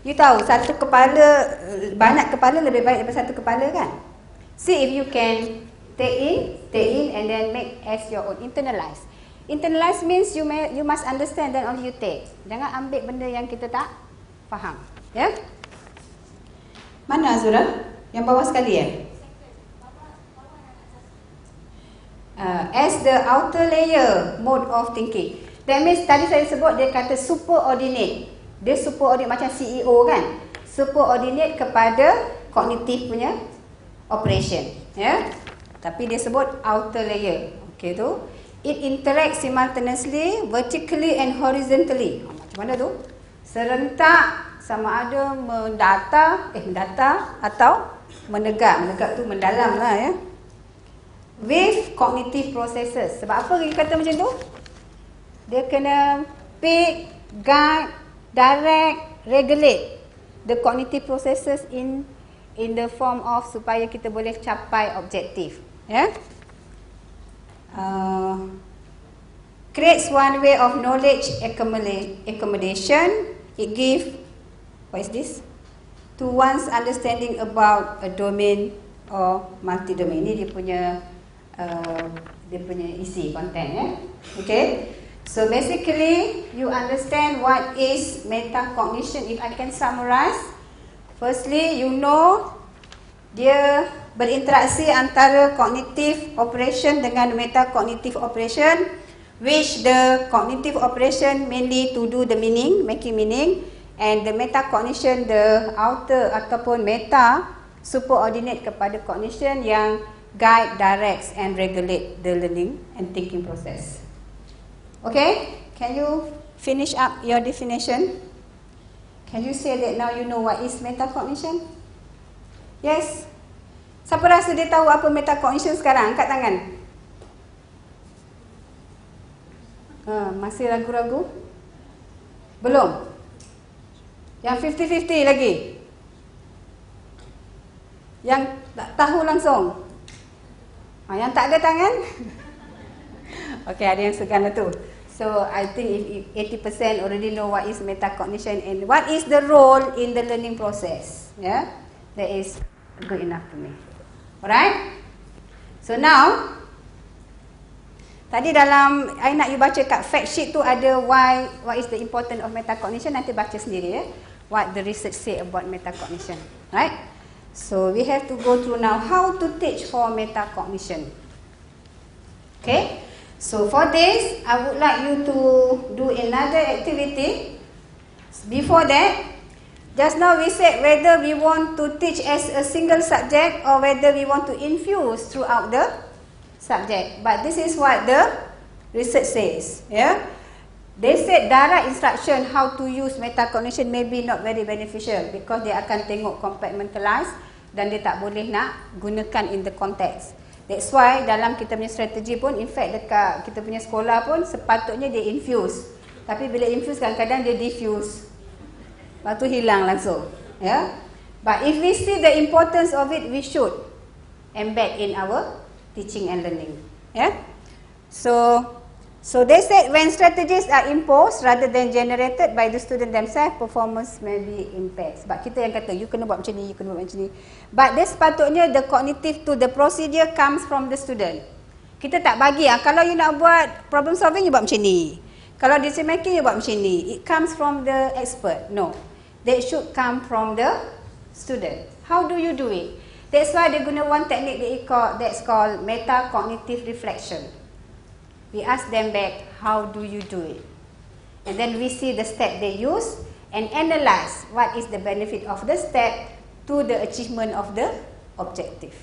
you tahu satu kepala banyak kepala lebih baik daripada satu kepala kan? See if you can take in, take in and then make as your own. Internalize. Internalize means you may, you must understand then only you take. Jangan ambil benda yang kita tak faham. Ya? Yeah? Mana Azura? Yang bawah sekali ya? Uh, as the outer layer mode of thinking. That means tadi saya sebut dia kata superordinate. Dia superordinate macam CEO kan? Superordinate kepada kognitif punya operation. Ya? Yeah? Tapi dia sebut outer layer. Okey tu. It interacts simultaneously, vertically and horizontally. Macam mana tu? Serentak sama ada mendata, eh mendata atau menegak. Menegak tu mendalam lah ya. With cognitive processes. Sebab apa dia kata macam tu? Dia kena pick, guide, direct, regulate the cognitive processes in in the form of supaya kita boleh capai objektif yeah? uh, creates one way of knowledge accommodation. It give what is this? To one's understanding about a domain or multi domain ini dia punya uh, dia punya isi content ya okay? So basically you understand what is metacognition. If i can summarize. Firstly you know dia berinteraksi antara cognitive operation dengan metacognitive operation which the cognitive operation mainly to do the meaning making meaning and the metacognition the outer ataupun meta superordinate kepada cognition yang guide directs and regulate the learning and thinking process. Okay? Can you finish up your definition? Can you say that now you know what is metacognition yes Siapa rasa dia tahu apa metacognition sekarang? Angkat tangan. Ha, masih ragu-ragu? Belum? Yang 50-50 lagi? Yang tak tahu langsung? Ha, yang tak ada tangan? okay, ada yang segan lah tu. So, I think if 80% already know what is metacognition and what is the role in the learning process. Yeah, that is good enough to me. Alright? So now, tadi dalam, I nak you baca kat fact sheet tu ada why, what is the importance of metacognition, nanti baca sendiri ya. What the research say about metacognition. Right? So, we have to go through now how to teach for metacognition. Okay? So for this, I would like you to do another activity. Before that, just now we said whether we want to teach as a single subject or whether we want to infuse throughout the subject. But this is what the research says. Yeah, They said direct instruction how to use metacognition may be not very beneficial because dia akan tengok compartmentalize dan dia tak boleh nak gunakan in the context. That's why dalam kita punya strategi pun in fact dekat kita punya sekolah pun sepatutnya dia infuse. Tapi bila infuse kadang-kadang dia diffuse. Lepas tu hilang langsung. Ya. But if we see the importance of it, we should embed in our teaching and learning. Ya. So So they said when strategies are imposed rather than generated by the student themselves, performance may be impaired. Sebab kita yang kata, you kena buat macam ni, you kena buat macam ni. But this sepatutnya the cognitive to the procedure comes from the student. Kita tak bagi ah. Kalau you nak buat problem solving, you buat macam ni. Kalau decision making, you buat macam ni. It comes from the expert. No. That should come from the student. How do you do it? That's why they guna one technique they call, that's called meta-cognitive reflection. We ask them back, how do you do it? And then we see the step they use and analyze what is the benefit of the step to the achievement of the objective.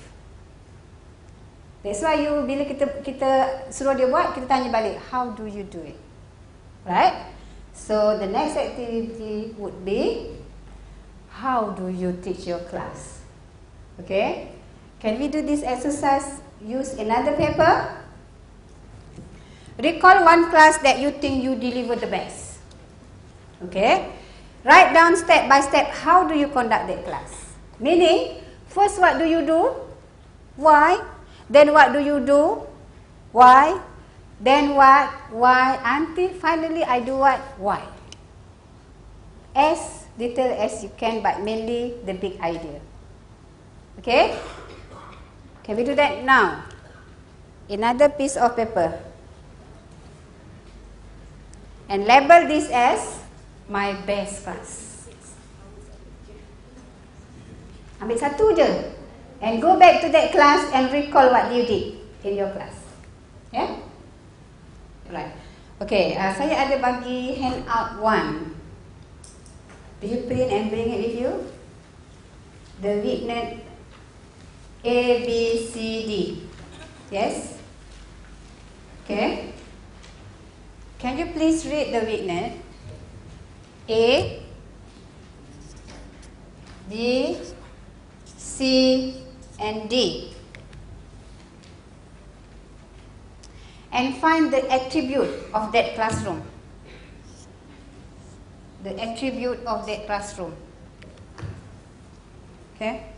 That's why you bila kita kita suruh dia buat, kita tanya balik, how do you do it? Right? So the next activity would be how do you teach your class? Okay? Can we do this exercise use another paper? Recall one class that you think you deliver the best. Okay. Write down step by step how do you conduct that class. Meaning, first what do you do? Why? Then what do you do? Why? Then what? Why? Until finally I do what? Why? As little as you can but mainly the big idea. Okay? Can we do that now? Another piece of paper and label this as my best class. Ambil satu je and go back to that class and recall what you did in your class. Yeah? Right. Okay, uh, saya ada bagi handout one. Do you print and bring it with you? The witness A, B, C, D. Yes? Okay. Can you please read the witness? A, B, C, and D. And find the attribute of that classroom. The attribute of that classroom. Okay.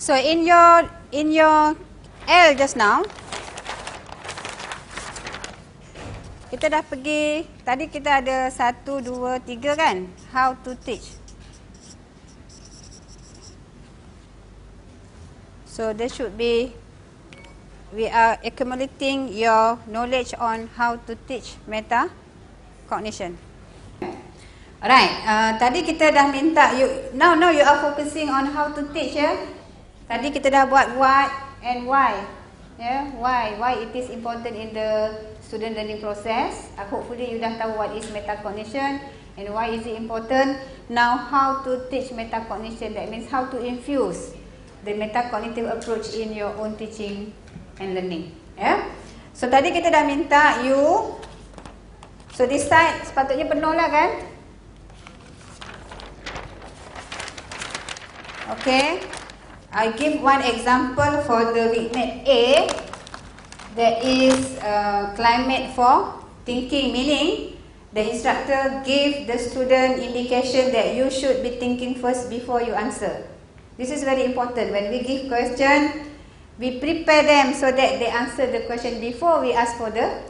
So in your in your L just now, Kita dah pergi, tadi kita ada satu, dua, tiga kan? How to teach. So there should be, we are accumulating your knowledge on how to teach meta cognition. Alright, uh, tadi kita dah minta, you, now now you are focusing on how to teach ya. Tadi kita dah buat what and why. Yeah, why? Why it is important in the student learning process. Uh, hopefully you dah tahu what is metacognition and why is it important. Now how to teach metacognition? That means how to infuse the metacognitive approach in your own teaching and learning. Yeah. So tadi kita dah minta you. So this side sepatutnya penuh lah kan? Okay. I give one example for the weeknet A there is a climate for thinking, meaning the instructor give the student indication that you should be thinking first before you answer. This is very important. When we give question, we prepare them so that they answer the question before we ask for the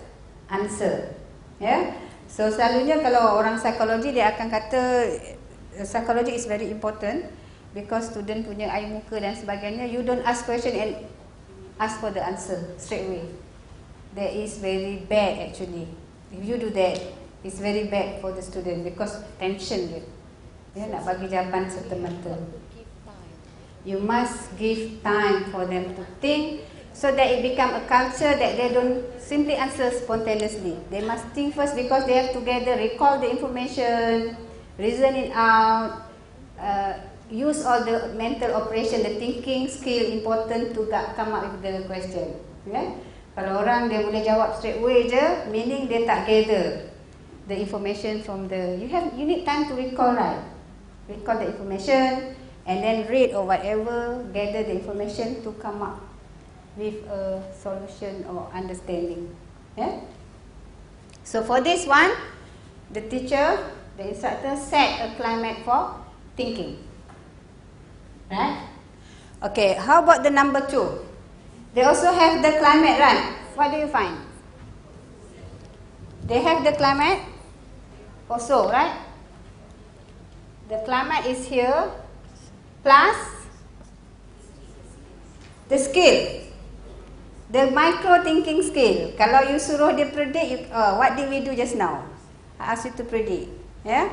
answer. Yeah? So selalunya kalau orang psikologi dia akan kata psychology is very important because student punya air muka dan sebagainya you don't ask question and ask for the answer straight away. That is very bad actually. If you do that, it's very bad for the student because tension dia. Dia nak bagi jawapan serta-merta. You must give time for them to think so that it become a culture that they don't simply answer spontaneously. They must think first because they have to gather, recall the information, reason it out, uh, use all the mental operation, the thinking skill important to come up with the question. Yeah? Kalau orang dia boleh jawab straight away je, meaning dia tak gather the information from the you have you need time to recall right recall the information and then read or whatever gather the information to come up with a solution or understanding. Yeah? So for this one, the teacher, the instructor set a climate for thinking. Right? Okay, how about the number two? They also have the climate, right? What do you find? They have the climate also, right? The climate is here plus the skill The micro thinking skill. Kalau you suruh dia predict, you, uh, what did we do just now? I ask you to predict. Yeah?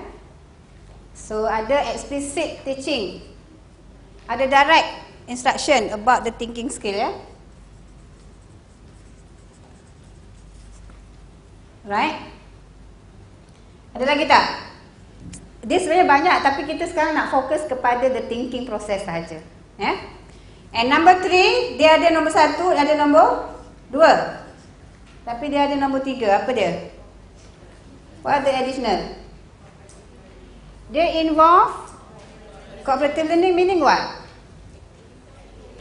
So ada explicit teaching. Ada direct instruction about the thinking skill. Yeah? Right? Ada lagi tak? Dia sebenarnya banyak tapi kita sekarang nak fokus kepada the thinking process saja. Yeah? And number three, dia ada nombor satu, ada nombor dua. Tapi dia ada nombor tiga. Apa dia? What the additional? Dia involve cooperative learning meaning what?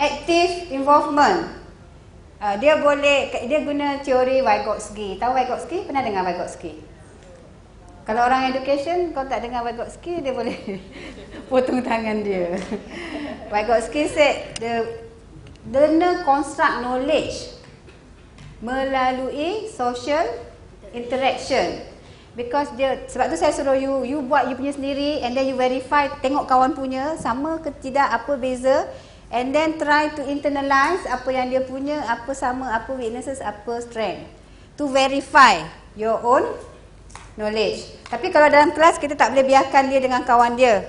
Active involvement. Uh, dia boleh, dia guna teori Vygotsky. Tahu Vygotsky? Pernah dengar Vygotsky? Kalau orang education, kau tak dengar Vygotsky, dia boleh potong tangan dia. Vygotsky said, the learner construct knowledge melalui social interaction. Because dia, sebab tu saya suruh you, you buat you punya sendiri and then you verify, tengok kawan punya, sama ke tidak, apa beza. And then try to internalize apa yang dia punya, apa sama, apa weaknesses, apa strength. To verify your own knowledge. Tapi kalau dalam kelas kita tak boleh biarkan dia dengan kawan dia.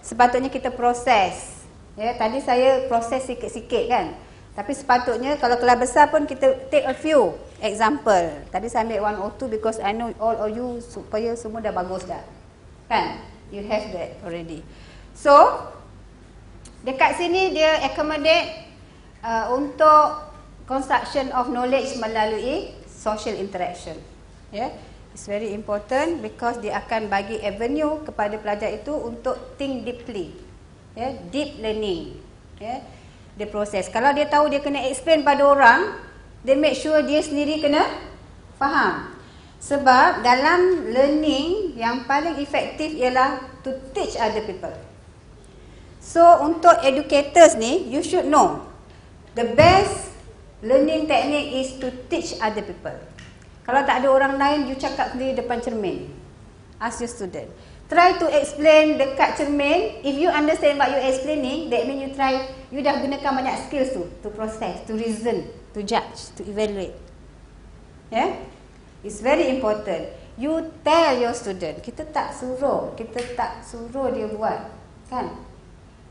Sepatutnya kita proses. Ya, tadi saya proses sikit-sikit kan. Tapi sepatutnya kalau kelas besar pun kita take a few example. Tadi saya ambil one or two because I know all of you supaya semua dah bagus dah. Kan? You have that already. So, dekat sini dia accommodate uh, untuk construction of knowledge melalui social interaction. Yeah? It's very important because dia akan bagi avenue kepada pelajar itu untuk think deeply. Yeah, deep learning. Yeah, the process. Kalau dia tahu dia kena explain pada orang, then make sure dia sendiri kena faham. Sebab dalam learning yang paling efektif ialah to teach other people. So untuk educators ni, you should know the best learning technique is to teach other people. Kalau tak ada orang lain, you cakap sendiri depan cermin. Ask your student. Try to explain dekat cermin. If you understand what you explaining, that mean you try, you dah gunakan banyak skills tu. To process, to reason, to judge, to evaluate. Yeah? It's very important. You tell your student. Kita tak suruh. Kita tak suruh dia buat. Kan?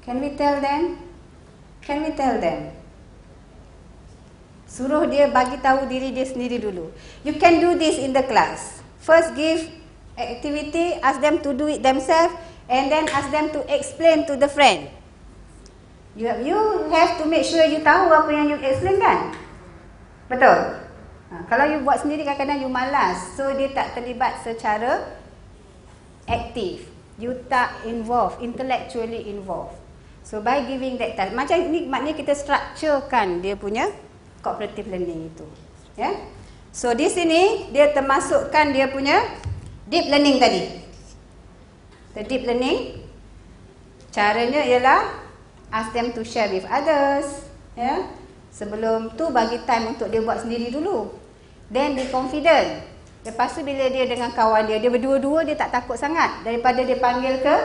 Can we tell them? Can we tell them? Suruh dia bagi tahu diri dia sendiri dulu. You can do this in the class. First give activity, ask them to do it themselves and then ask them to explain to the friend. You you have to make sure you tahu apa yang you explain kan? Betul? Ha, kalau you buat sendiri kadang-kadang you malas. So dia tak terlibat secara aktif. You tak involved, intellectually involved. So by giving that time, macam ni maknanya kita structurekan dia punya cooperative learning itu. Ya. So di sini dia termasukkan dia punya deep learning tadi. The deep learning caranya ialah ask them to share with others, ya. Sebelum tu bagi time untuk dia buat sendiri dulu. Then be confident. Lepas tu bila dia dengan kawan dia, dia berdua-dua dia tak takut sangat daripada dia panggil ke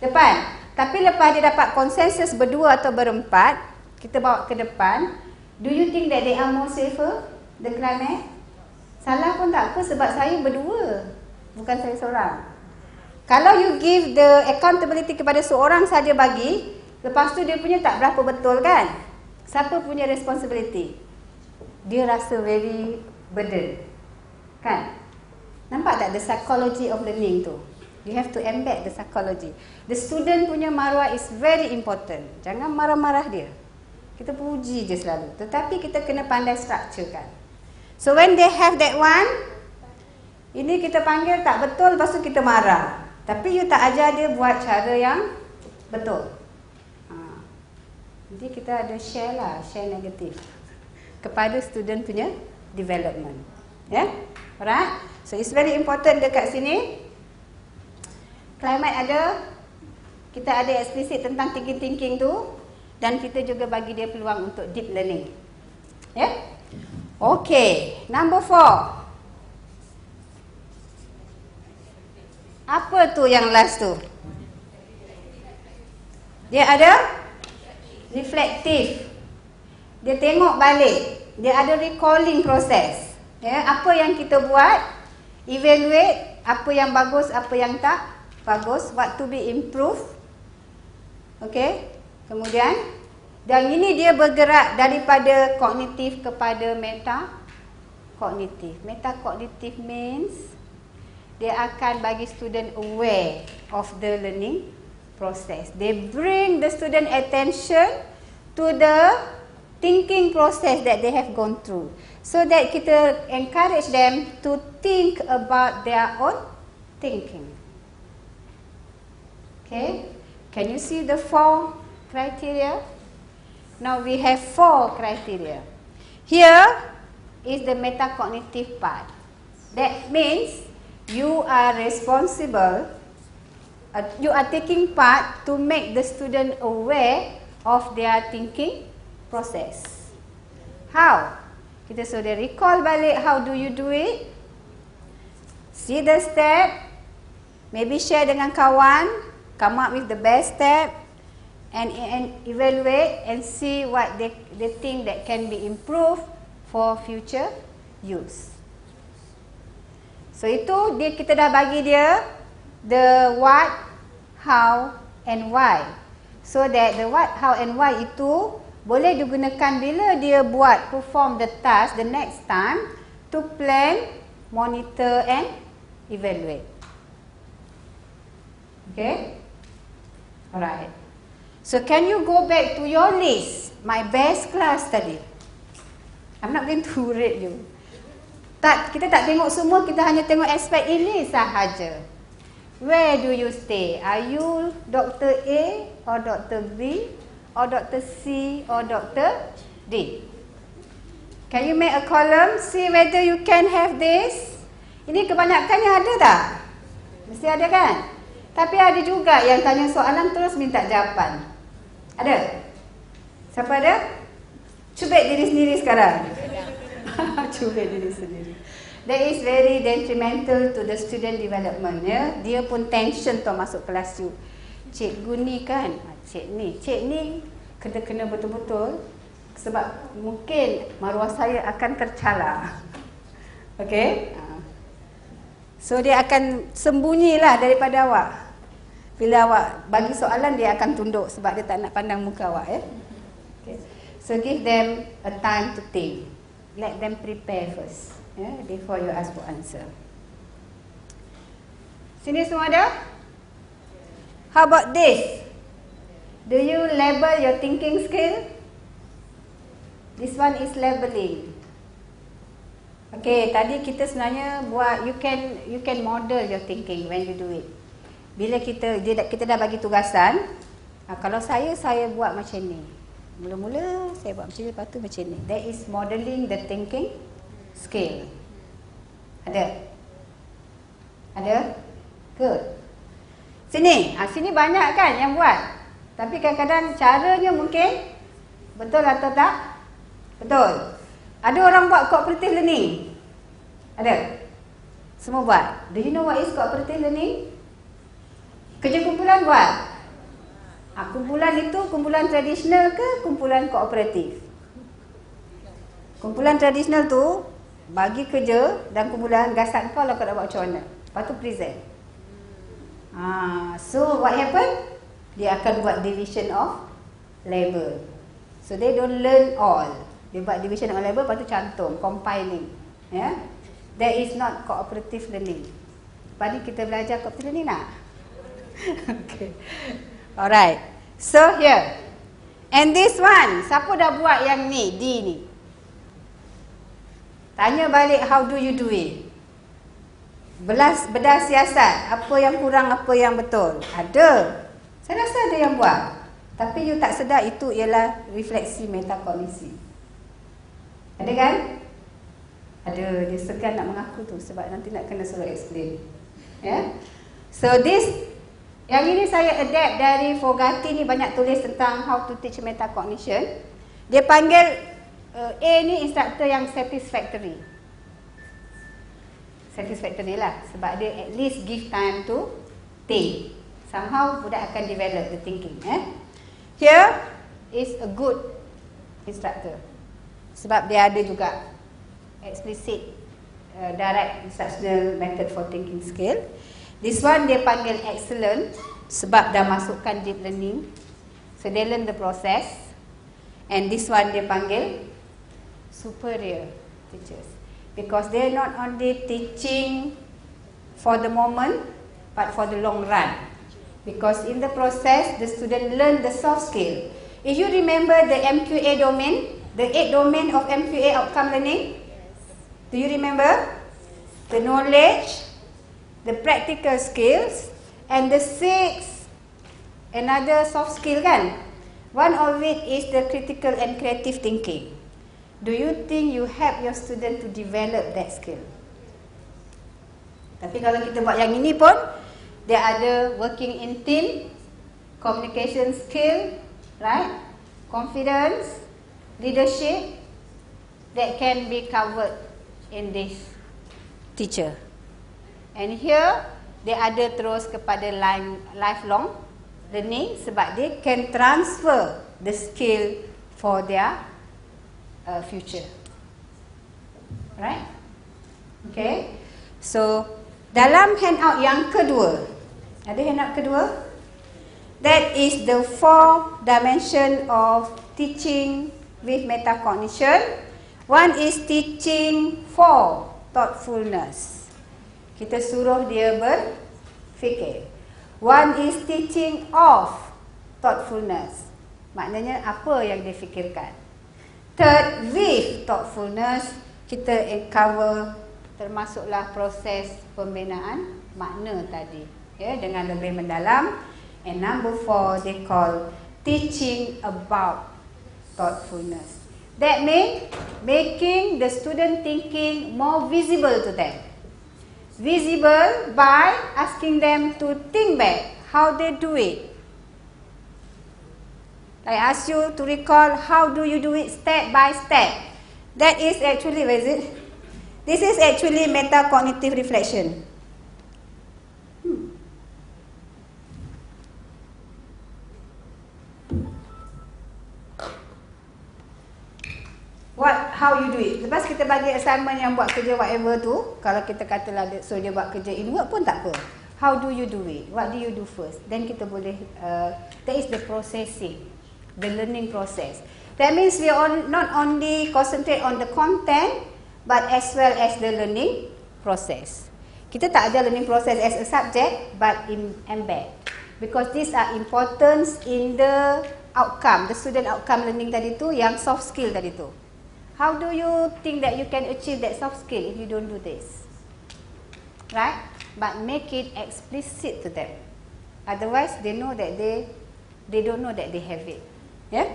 depan. Tapi lepas dia dapat konsensus berdua atau berempat, kita bawa ke depan, do you think that they are more safer, the climate? Salah pun tak apa sebab saya berdua, bukan saya seorang. Kalau you give the accountability kepada seorang saja bagi, lepas tu dia punya tak berapa betul kan? Siapa punya responsibility? Dia rasa very burden. Kan? Nampak tak the psychology of learning tu? You have to embed the psychology. The student punya maruah is very important. Jangan marah-marah dia. Kita puji je selalu. Tetapi kita kena pandai structure kan. So when they have that one, ini kita panggil tak betul, lepas tu kita marah. Tapi you tak ajar dia buat cara yang betul. Ha. Jadi kita ada share lah, share negatif. Kepada student punya development. Ya? Yeah? Alright? So it's very important dekat sini. Climate ada. Kita ada eksplisit tentang thinking-thinking tu. Dan kita juga bagi dia peluang untuk deep learning. Ya? Yeah? Okay. Number four. Apa tu yang last tu? Dia ada reflective. Dia tengok balik. Dia ada recalling process. Ya, apa yang kita buat, evaluate apa yang bagus, apa yang tak bagus, what to be improved. Okey. Kemudian dan ini dia bergerak daripada kognitif kepada meta kognitif. Meta kognitif means dia akan bagi student aware of the learning process. They bring the student attention to the thinking process that they have gone through so that kita encourage them to think about their own thinking. Okay, can you see the four criteria? Now we have four criteria. Here is the metacognitive part. That means you are responsible, uh, you are taking part to make the student aware of their thinking process. How? Kita sudah recall balik how do you do it. See the step. Maybe share dengan kawan. Come up with the best step. And, and evaluate and see what they, they think that can be improved for future use. So itu dia kita dah bagi dia the what, how and why. So that the what, how and why itu boleh digunakan bila dia buat perform the task the next time to plan, monitor and evaluate. Okay? Alright. So can you go back to your list? My best class tadi. I'm not going to rate you. Tak, kita tak tengok semua, kita hanya tengok aspek ini sahaja. Where do you stay? Are you Dr. A or Dr. B? or Dr. C or Dr. D. Can you make a column? See whether you can have this. Ini kebanyakannya ada tak? Mesti ada kan? Tapi ada juga yang tanya soalan terus minta jawapan. Ada? Siapa ada? Cubit diri sendiri sekarang. Cubit diri sendiri. That is very detrimental to the student development. Ya? Dia pun tension tu masuk kelas you. Cikgu ni kan, cik ni. Cik ni kena kena betul-betul sebab mungkin maruah saya akan tercalar. Okey? Ha. So dia akan sembunyilah daripada awak. Bila awak bagi soalan dia akan tunduk sebab dia tak nak pandang muka awak ya. Okay. So give them a time to think. Let them prepare first yeah, before you ask for answer. Sini semua ada? How about this? Do you label your thinking skill? This one is labeling. Okay, tadi kita sebenarnya buat you can you can model your thinking when you do it. Bila kita dia, kita dah bagi tugasan, ha, kalau saya saya buat macam ni. Mula-mula saya buat macam ni, lepas tu macam ni. That is modeling the thinking skill. Ada? Ada? Good. Sini, ha, sini banyak kan yang buat. Tapi kadang-kadang caranya mungkin betul atau tak? Betul. Ada orang buat cooperative learning? Ada? Semua buat. Do you know what is cooperative learning? Kerja kumpulan buat. Ha, kumpulan itu kumpulan tradisional ke kumpulan kooperatif? Kumpulan tradisional tu bagi kerja dan kumpulan gasak kau lah kau nak buat macam mana. Lepas tu present. Ha, so what happen? Dia akan buat division of labor. So they don't learn all. Dia buat division of labor lepas tu cantum, compiling. Yeah? That is not cooperative learning. Lepas ni kita belajar cooperative learning nak? Okay. Alright. So here. And this one, siapa dah buat yang ni, D ni? Tanya balik how do you do it? Belas bedah siasat, apa yang kurang, apa yang betul? Ada. Saya rasa ada yang buat. Tapi you tak sedar itu ialah refleksi metakognisi. Ada kan? Ada, dia segan nak mengaku tu sebab nanti nak kena suruh explain. Yeah? So this yang ini saya adapt dari Fogati ni banyak tulis tentang how to teach metacognition. Dia panggil uh, A ni instructor yang satisfactory. Satisfactory lah sebab dia at least give time to think. Somehow budak akan develop the thinking. Eh? Here is a good instructor. Sebab dia ada juga explicit uh, direct instructional method for thinking skill. This one dia panggil excellent sebab dah masukkan deep learning. So they learn the process. And this one dia panggil superior teachers. Because they not only teaching for the moment but for the long run. Because in the process the student learn the soft skill. If you remember the MQA domain, the eight domain of MQA outcome learning, do you remember? The knowledge, the practical skills and the six another soft skill kan? One of it is the critical and creative thinking. Do you think you help your student to develop that skill? Tapi kalau kita buat yang ini pun dia ada working in team communication skill right? Confidence leadership that can be covered in this teacher And here dia ada terus kepada line lifelong learning sebab dia can transfer the skill for their uh, future. Right? Okay. So dalam handout yang kedua, ada handout kedua? That is the four dimension of teaching with metacognition. One is teaching for thoughtfulness. Kita suruh dia berfikir. One is teaching of thoughtfulness. Maknanya apa yang dia fikirkan. Third, with thoughtfulness, kita cover termasuklah proses pembinaan makna tadi. Ya, dengan lebih mendalam. And number four, they call teaching about thoughtfulness. That means making the student thinking more visible to them visible by asking them to think back how they do it. I ask you to recall how do you do it step by step. That is actually, what is it? This is actually metacognitive reflection. How you do it. Lepas kita bagi assignment yang buat kerja whatever tu, kalau kita katalah so dia buat kerja in work pun tak apa. How do you do it? What do you do first? Then kita boleh, uh, that is the processing, the learning process. That means we on, not only concentrate on the content, but as well as the learning process. Kita tak ada learning process as a subject, but in embed. Because these are important in the outcome, the student outcome learning tadi tu, yang soft skill tadi tu. How do you think that you can achieve that soft skill if you don't do this? Right? But make it explicit to them. Otherwise, they know that they they don't know that they have it. Yeah?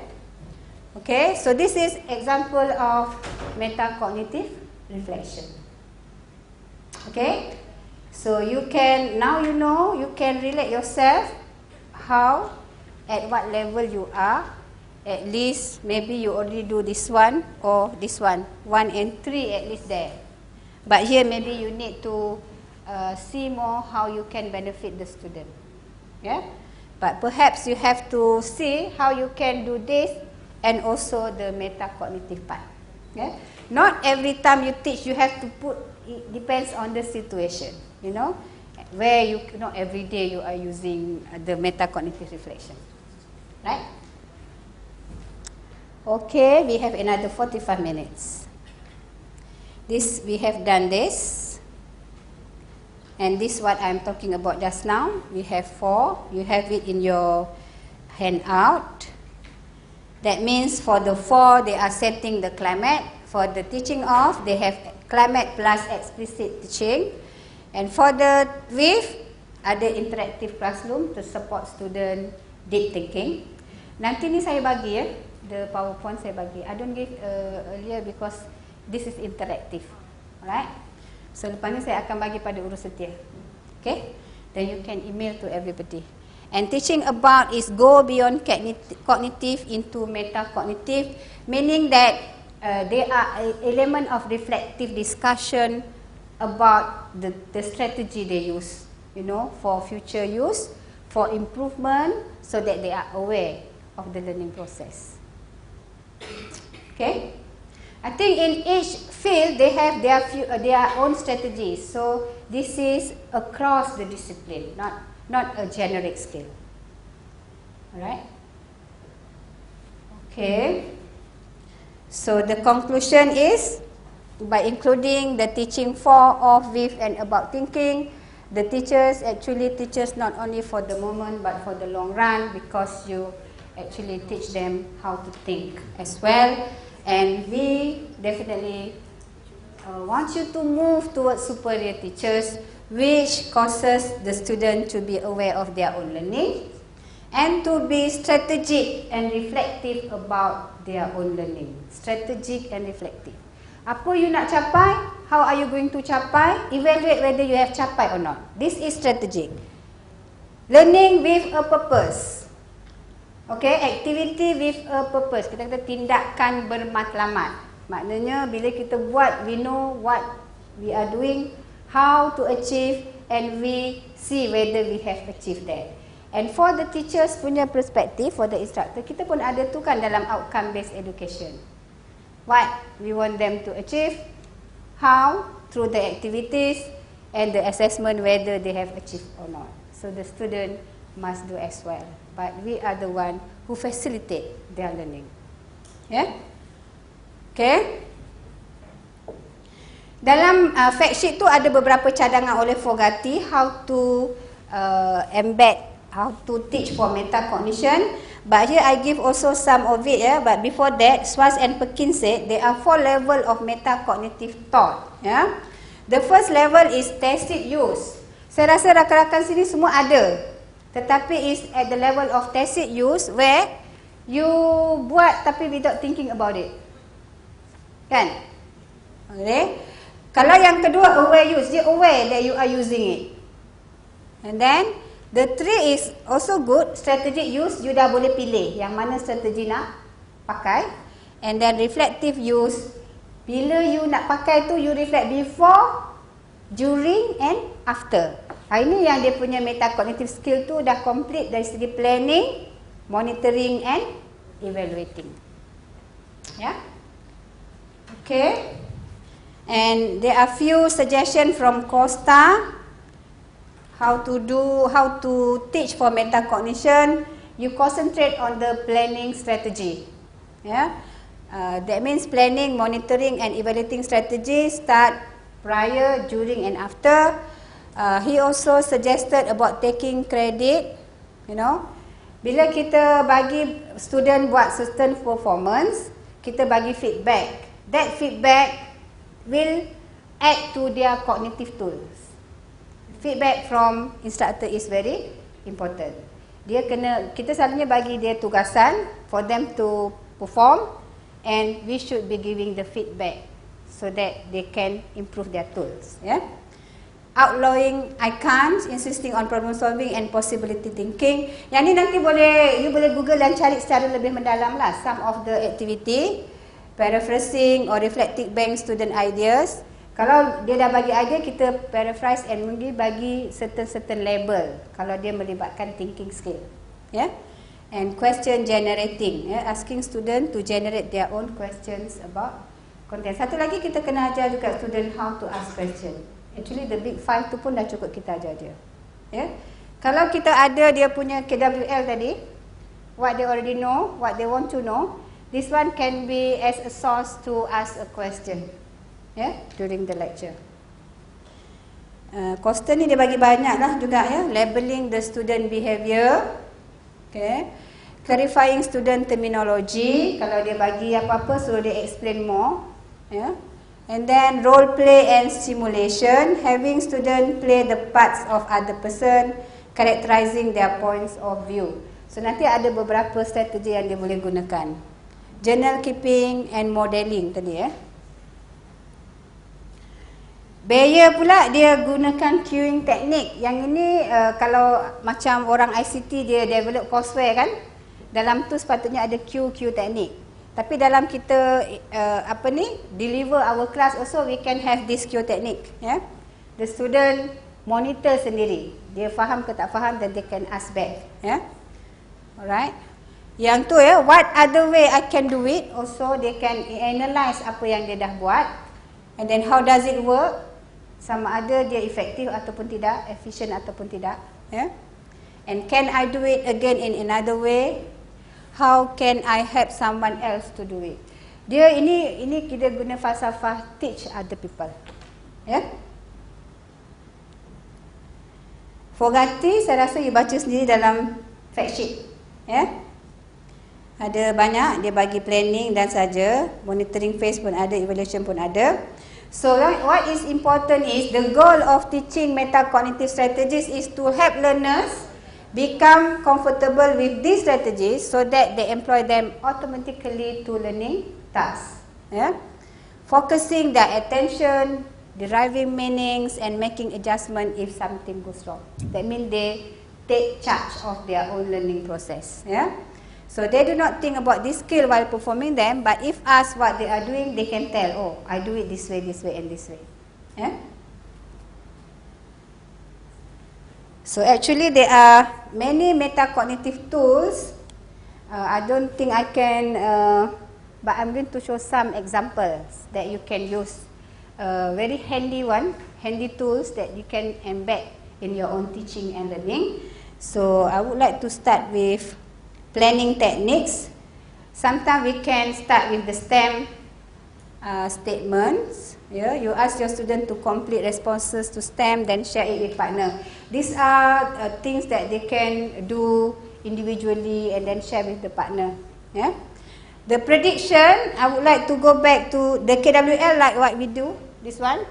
Okay, so this is example of metacognitive reflection. Okay? So you can now you know you can relate yourself how at what level you are at least maybe you already do this one or this one. One and three at least there. But here maybe you need to uh, see more how you can benefit the student. Yeah, but perhaps you have to see how you can do this and also the metacognitive part. Yeah, not every time you teach you have to put. It depends on the situation. You know, where you not every day you are using the metacognitive reflection, right? Okay, we have another 45 minutes. This we have done this. And this what I'm talking about just now. We have four. You have it in your handout. That means for the four, they are setting the climate. For the teaching of, they have climate plus explicit teaching. And for the with, ada interactive classroom to support student deep thinking. Nanti ni saya bagi ya, the PowerPoint saya bagi. I don't give uh, earlier because this is interactive. Alright? So lepas ni saya akan bagi pada urus setia. Okay? Then you can email to everybody. And teaching about is go beyond cognitive into metacognitive, meaning that uh, there are element of reflective discussion about the, the strategy they use, you know, for future use, for improvement, so that they are aware of the learning process. Okay? I think in each field they have their few, uh, their own strategies. So this is across the discipline, not not a generic skill. Alright. Okay. So the conclusion is by including the teaching for, of, with, and about thinking, the teachers actually teaches not only for the moment but for the long run because you actually teach them how to think as well. And we definitely uh, want you to move towards superior teachers, which causes the student to be aware of their own learning and to be strategic and reflective about their own learning. Strategic and reflective. Apa you nak capai? How are you going to capai? Evaluate whether you have capai or not. This is strategic. Learning with a purpose. Okay, activity with a purpose. Kita kata tindakan bermatlamat. Maknanya bila kita buat, we know what we are doing, how to achieve and we see whether we have achieved that. And for the teachers punya perspektif, for the instructor, kita pun ada tu kan dalam outcome based education. What we want them to achieve, how, through the activities and the assessment whether they have achieved or not. So the student must do as well but we are the one who facilitate their learning. Yeah? Okay? Dalam uh, fact sheet tu ada beberapa cadangan oleh Fogarty how to uh, embed, how to teach for metacognition. But here I give also some of it. Yeah? But before that, Swartz and Perkins said there are four level of metacognitive thought. Yeah? The first level is tacit use. Saya rasa rakan-rakan sini semua ada tetapi is at the level of tacit use where you buat tapi without thinking about it. Kan? Okay. Kalau yang kedua aware use, dia aware that you are using it. And then the three is also good strategic use, you dah boleh pilih yang mana strategi nak pakai. And then reflective use, bila you nak pakai tu you reflect before, during and after. Ha, ini yang dia punya metacognitive skill tu dah complete dari segi planning, monitoring and evaluating. Ya. Yeah? Okay. And there are few suggestion from Costa how to do how to teach for metacognition. You concentrate on the planning strategy. Yeah. Uh, that means planning, monitoring and evaluating strategy start prior, during and after. Uh, he also suggested about taking credit, you know. Bila kita bagi student buat certain performance, kita bagi feedback. That feedback will add to their cognitive tools. Feedback from instructor is very important. Dia kena kita selalunya bagi dia tugasan for them to perform and we should be giving the feedback so that they can improve their tools, yeah outlawing I can't, insisting on problem solving and possibility thinking. Yang ni nanti boleh you boleh Google dan cari secara lebih mendalam lah some of the activity, paraphrasing or reflecting bank student ideas. Kalau dia dah bagi idea, kita paraphrase and mungkin bagi certain-certain label kalau dia melibatkan thinking skill. Yeah? And question generating, yeah? asking student to generate their own questions about content. Satu lagi kita kena ajar juga student how to ask question. Actually the big five tu pun dah cukup kita ajar dia. Yeah? Kalau kita ada dia punya KWL tadi, what they already know, what they want to know, this one can be as a source to ask a question yeah, during the lecture. Uh, Costa ni dia bagi banyak lah juga ya, labeling the student behavior, okay, clarifying student terminology. Kalau dia bagi apa-apa, suruh dia explain more, yeah. And then role play and simulation, having student play the parts of other person, characterizing their points of view. So nanti ada beberapa strategi yang dia boleh gunakan. Journal keeping and modeling tadi ya. Eh. Bayer pula dia gunakan queuing teknik. Yang ini uh, kalau macam orang ICT dia develop courseware kan. Dalam tu sepatutnya ada queue queue teknik. Tapi dalam kita uh, apa ni deliver our class also we can have this teknik. Ya. Yeah? The student monitor sendiri. Dia faham ke tak faham dan they can ask back. Yeah? Alright. Yang tu ya, what other way I can do it? Also they can analyze apa yang dia dah buat. And then how does it work? sama ada dia efektif ataupun tidak, efisien ataupun tidak. Yeah? And can I do it again in another way? How can I help someone else to do it? Dia ini ini kita guna falsafah teach other people. Ya. Yeah? Fogati saya rasa you baca sendiri dalam fact sheet. Ya. Yeah? Ada banyak dia bagi planning dan saja, monitoring phase pun ada, evaluation pun ada. So what is important is the goal of teaching metacognitive strategies is to help learners become comfortable with these strategies so that they employ them automatically to learning tasks. Yeah? Focusing their attention, deriving meanings and making adjustment if something goes wrong. That means they take charge of their own learning process. Yeah? So they do not think about this skill while performing them, but if asked what they are doing, they can tell, oh, I do it this way, this way, and this way. Yeah? So actually there are many metacognitive tools. Uh, I don't think I can, uh, but I'm going to show some examples that you can use. Uh, very handy one, handy tools that you can embed in your own teaching and learning. So I would like to start with planning techniques. Sometimes we can start with the STEM uh, statements. Yeah, you ask your student to complete responses to STEM, then share it with partner. These are uh, things that they can do individually and then share with the partner. Yeah. The prediction, I would like to go back to the KWL like what we do. This one,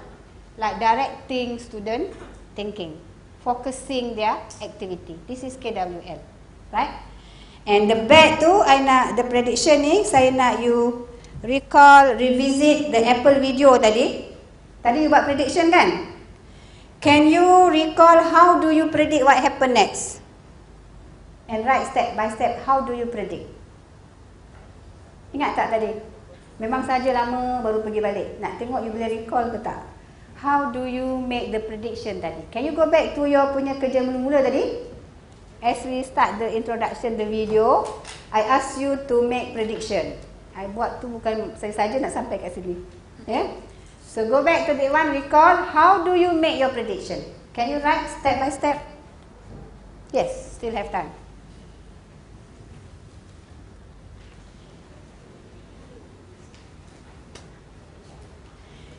like directing student thinking, focusing their activity. This is KWL, right? And the bad tu, I nak the prediction ni, saya nak you recall, revisit the Apple video tadi. Tadi you buat prediction kan? Can you recall how do you predict what happen next? And write step by step, how do you predict? Ingat tak tadi? Memang saja lama baru pergi balik. Nak tengok you boleh recall ke tak? How do you make the prediction tadi? Can you go back to your punya kerja mula-mula tadi? as we start the introduction the video, I ask you to make prediction. I buat tu bukan saya saja nak sampai kat sini. Yeah? So go back to the one recall. How do you make your prediction? Can you write step by step? Yes, still have time.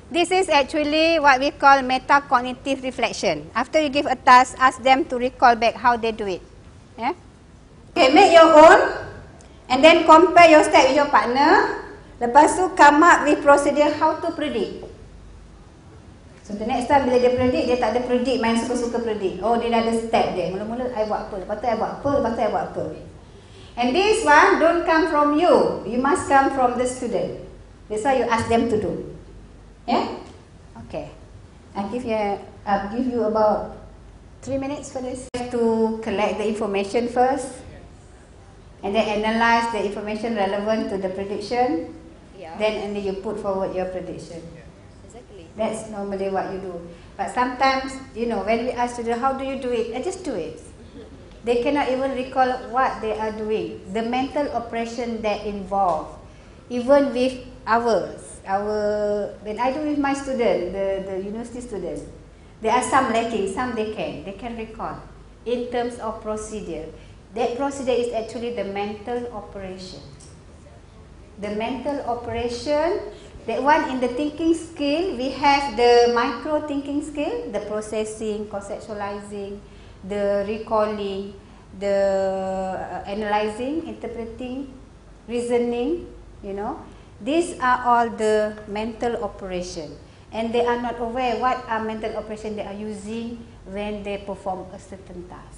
This is actually what we call metacognitive reflection. After you give a task, ask them to recall back how they do it. Yeah? Okay, make your own and then compare your step with your partner. Lepas tu come up with procedure how to predict. So the next time bila dia predict, dia tak ada predict main suka-suka predict. Oh dia dah ada step dia. Mula-mula I buat apa, lepas tu I buat apa, lepas tu I buat apa. And this one don't come from you. You must come from the student. That's why you ask them to do. Yeah? Okay. I give you, I'll give you about three minutes for this. To collect the information first and then analyze the information relevant to the prediction. Yeah. Then and then you put forward your prediction. Exactly. That's normally what you do. But sometimes, you know, when we ask students, how do you do it? I just do it. They cannot even recall what they are doing. The mental operation that involved, even with ours, our when I do with my student, the, the university student, there are some lacking, some they can, they can recall. In terms of procedure, that procedure is actually the mental operation. The mental operation, that one in the thinking skill, we have the micro thinking skill, the processing, conceptualizing, the recalling, the uh, analyzing, interpreting, reasoning, you know. These are all the mental operation. And they are not aware what are mental operation they are using when they perform a certain task.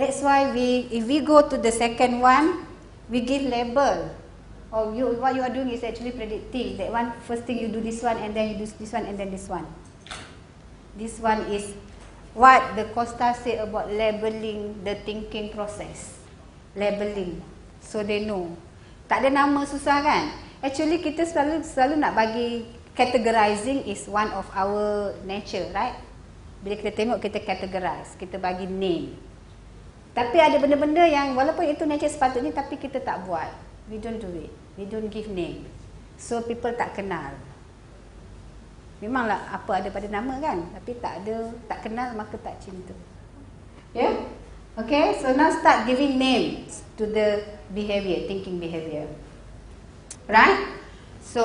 That's why we, if we go to the second one, we give label. Or you, what you are doing is actually predicting. That one, first thing you do this one, and then you do this one, and then this one. This one is what the Costa say about labeling the thinking process. Labeling. So they know. Tak ada nama susah kan? Actually kita selalu selalu nak bagi categorizing is one of our nature, right? Bila kita tengok kita categorize, kita bagi name. Tapi ada benda-benda yang walaupun itu nature sepatutnya tapi kita tak buat. We don't do it. We don't give name. So people tak kenal. Memanglah apa ada pada nama kan Tapi tak ada Tak kenal maka tak cinta yeah? Okay So now start giving names To the behavior Thinking behavior Right So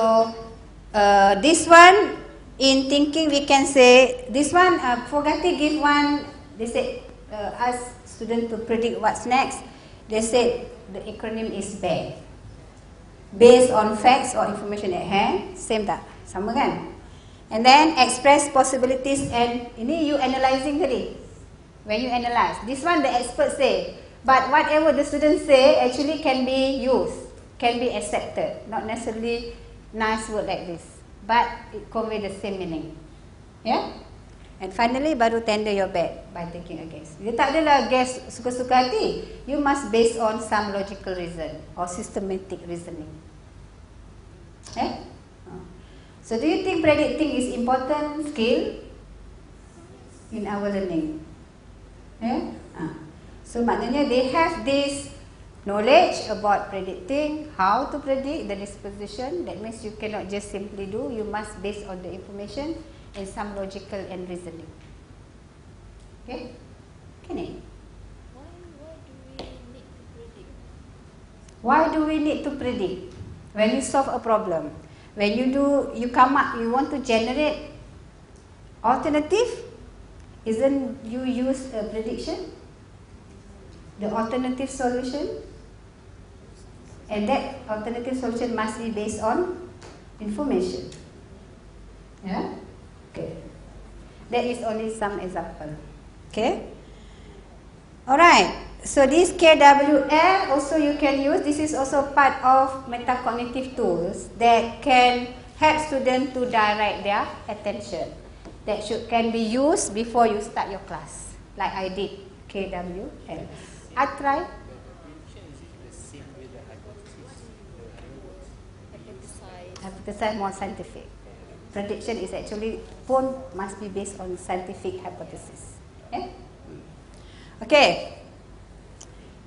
uh, This one In thinking we can say This one uh, Fogati give one They say uh, Ask student to predict what's next They said The acronym is BAE Based on facts or information at hand Same tak? Sama kan? And then express possibilities and ini you analyzing tadi. When you analyze, this one the experts say, but whatever the students say actually can be used, can be accepted. Not necessarily nice word like this, but it convey the same meaning. Yeah. And finally baru tender your bet by taking a guess. Dia tak adalah guess suka-suka hati. You must based on some logical reason or systematic reasoning. Eh? So do you think predicting is important skill in our learning? Yeah? Uh. So maknanya they have this knowledge about predicting, how to predict the disposition. That means you cannot just simply do, you must base on the information and some logical and reasoning. Okay? Can it? Why do we need to predict? When you solve a problem, when you do you come up you want to generate alternative isn't you use a prediction the alternative solution and that alternative solution must be based on information yeah okay that is only some example okay all right so this KWL also you can use. This is also part of metacognitive tools that can help students to direct their attention. That should can be used before you start your class, like I did KWL. I try. Hypothesis more scientific. Prediction is actually pun must be based on scientific hypothesis. Okay. Okay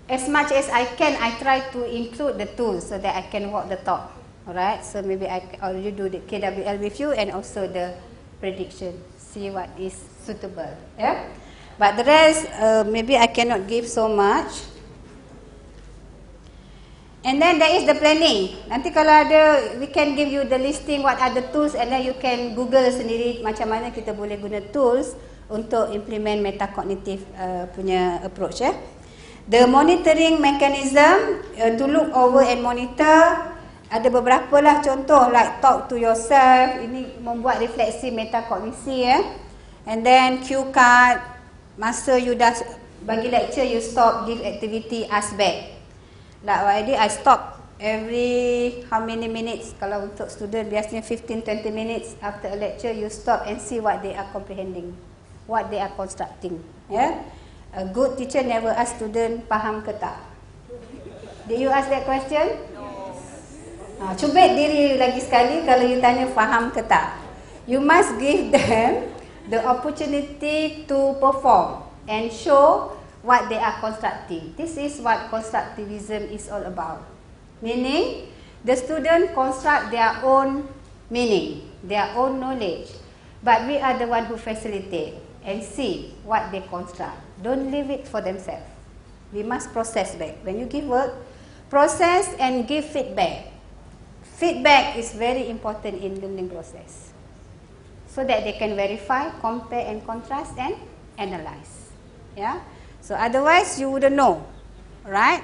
as much as I can, I try to include the tools so that I can walk the talk. Alright, so maybe I already do the KWL with you and also the prediction. See what is suitable. Yeah. But the rest, uh, maybe I cannot give so much. And then there is the planning. Nanti kalau ada, we can give you the listing what are the tools and then you can Google sendiri macam mana kita boleh guna tools untuk implement metacognitive uh, punya approach. Yeah. The monitoring mechanism uh, to look over and monitor ada beberapa lah contoh like talk to yourself ini membuat refleksi metakognisi ya. Eh? And then cue card masa you dah bagi lecture you stop give activity ask back. Like what I did I stop every how many minutes kalau untuk student biasanya 15 20 minutes after a lecture you stop and see what they are comprehending what they are constructing. Yeah? A good teacher never ask student faham ke tak? Did you ask that question? No. Ha, cuba diri lagi sekali kalau you tanya faham ke tak? you must give them the opportunity to perform and show what they are constructing. This is what constructivism is all about. Meaning, the student construct their own meaning, their own knowledge. But we are the one who facilitate and see what they construct. Don't leave it for themselves. We must process back. When you give work, process and give feedback. Feedback is very important in learning process. So that they can verify, compare and contrast and analyze. Yeah. So otherwise you wouldn't know. Right?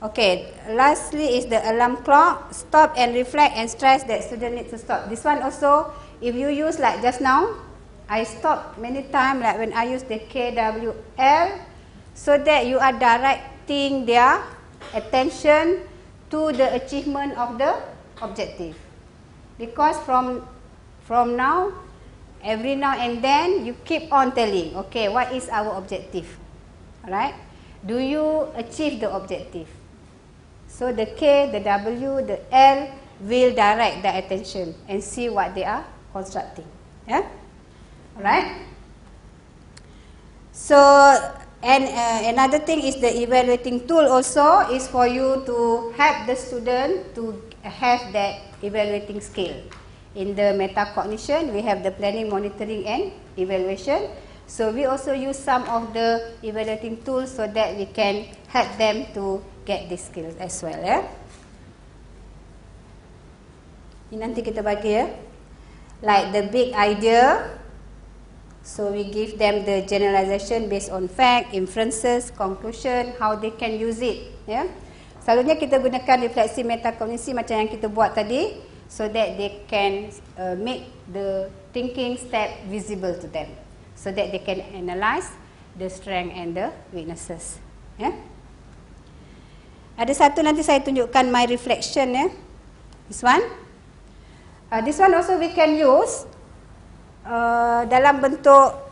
Okay, lastly is the alarm clock. Stop and reflect and stress that student need to stop. This one also, if you use like just now, I stop many times like when I use the KWL so that you are directing their attention to the achievement of the objective. Because from from now, every now and then you keep on telling, okay, what is our objective? Alright? Do you achieve the objective? So the K, the W, the L will direct the attention and see what they are constructing. Yeah? Alright? So, and uh, another thing is the evaluating tool also is for you to help the student to have that evaluating skill. In the metacognition, we have the planning, monitoring and evaluation. So we also use some of the evaluating tools so that we can help them to get these skills as well ya. Ini nanti kita bagi ya. Like the big idea. So we give them the generalization based on fact, inferences, conclusion, how they can use it ya. Selalunya kita gunakan refleksi metakognisi macam yang kita buat tadi so that they can uh, make the thinking step visible to them so that they can analyze the strength and the weaknesses. Yeah? Ada satu nanti saya tunjukkan my reflection ya. This one. Uh, this one also we can use uh, dalam bentuk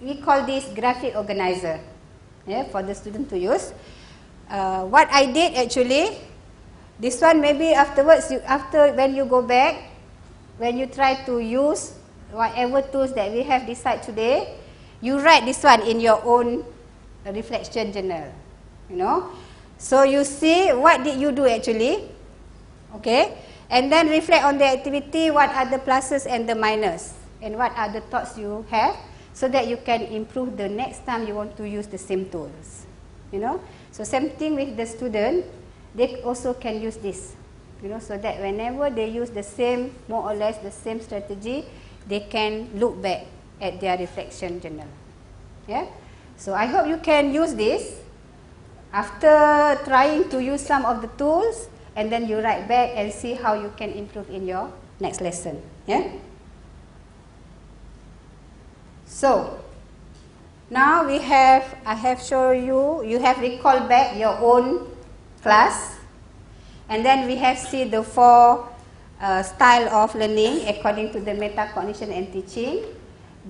we call this graphic organizer. Yeah, for the student to use. Uh, what I did actually, this one maybe afterwards, you, after when you go back, when you try to use whatever tools that we have decided today, you write this one in your own reflection journal. You know, So you see what did you do actually? Okay. And then reflect on the activity, what are the pluses and the minus? And what are the thoughts you have? So that you can improve the next time you want to use the same tools. You know. So same thing with the student, they also can use this. You know, so that whenever they use the same, more or less the same strategy, they can look back at their reflection journal. Yeah. So I hope you can use this after trying to use some of the tools and then you write back and see how you can improve in your next lesson yeah so now we have i have shown you you have recalled back your own class and then we have see the four uh, style of learning according to the metacognition and teaching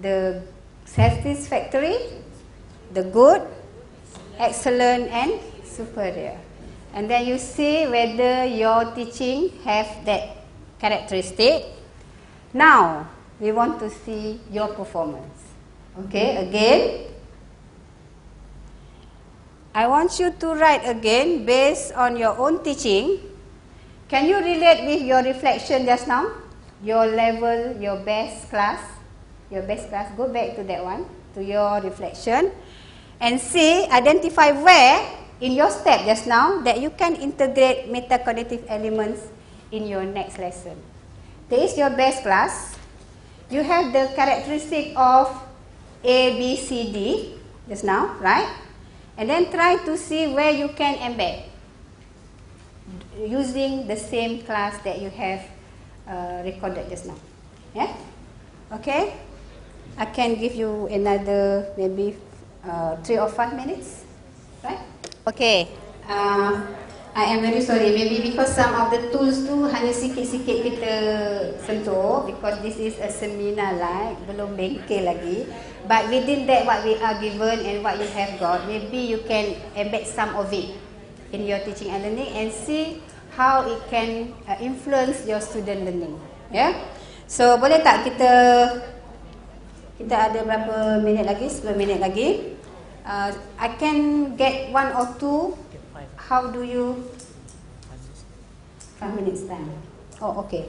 the satisfactory the good excellent and superior. And then you see whether your teaching have that characteristic. Now, we want to see your performance. Okay, again. I want you to write again based on your own teaching. Can you relate with your reflection just now? Your level, your best class. Your best class, go back to that one, to your reflection and see, identify where in your step just now that you can integrate metacognitive elements in your next lesson. This is your best class. You have the characteristic of A, B, C, D just now, right? And then try to see where you can embed using the same class that you have uh, recorded just now. Yeah? Okay? I can give you another maybe uh, three or five minutes, right? Okay. Uh, I am very sorry. Maybe because some of the tools tu hanya sikit-sikit kita sentuh because this is a seminar like belum bengkel lagi. But within that what we are given and what you have got, maybe you can embed some of it in your teaching and learning and see how it can uh, influence your student learning. Yeah. So boleh tak kita kita ada berapa minit lagi? 10 minit lagi. Uh, I can get one or two. How do you? Five minutes time. Oh, okay.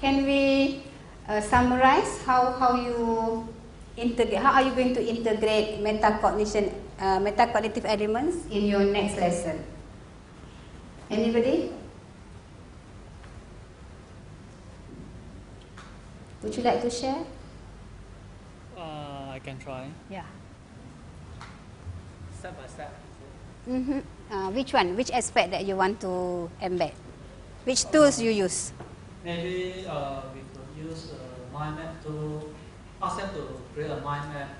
Can we uh, summarize how how you integrate? How are you going to integrate metacognition, uh, metacognitive elements in your next lesson? Anybody? Would you like to share? Uh, I can try. Yeah. Step by step. Mm-hmm. Uh, which one? Which aspect that you want to embed? Which tools you use? Maybe uh, we could use a mind map to ask them to create a mind map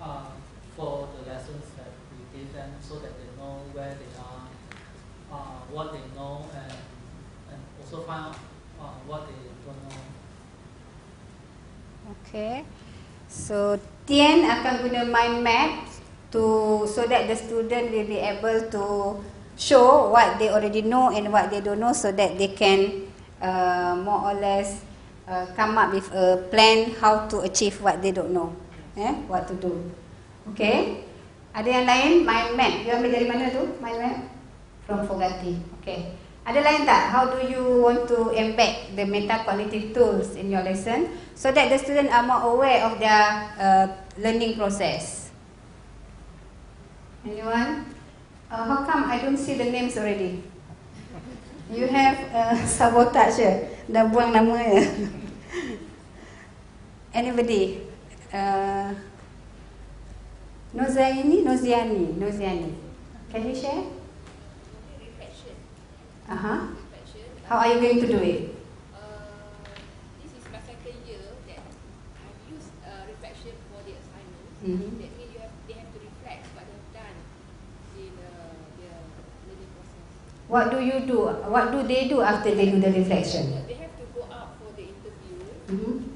uh, for the lessons that we give them so that what they know, and, and also find out uh, what they don't know. Okay. So Tian akan guna mind map to so that the student will be able to show what they already know and what they don't know so that they can uh, more or less uh, come up with a plan how to achieve what they don't know. Eh, what to do. Okay. Ada yang lain mind map. You ambil dari mana tu? Mind map from Fogati. Okay. Ada lain tak? How do you want to embed the metacognitive tools in your lesson so that the student are more aware of their uh, learning process? Anyone? Uh, how come I don't see the names already? You have uh, sabotage ya? Dah buang nama ya? Anybody? Uh, Nozaini, Noziani, Noziani. Can you share? Uh-huh. Reflection. How are you going to do it? Uh, this is my second year that I've used uh, reflection for the assignments. That means you have, they have to reflect what they've done in uh, their learning process. What do you do? What do they do after they do the reflection? They have to go out for the interview, Mm-hmm.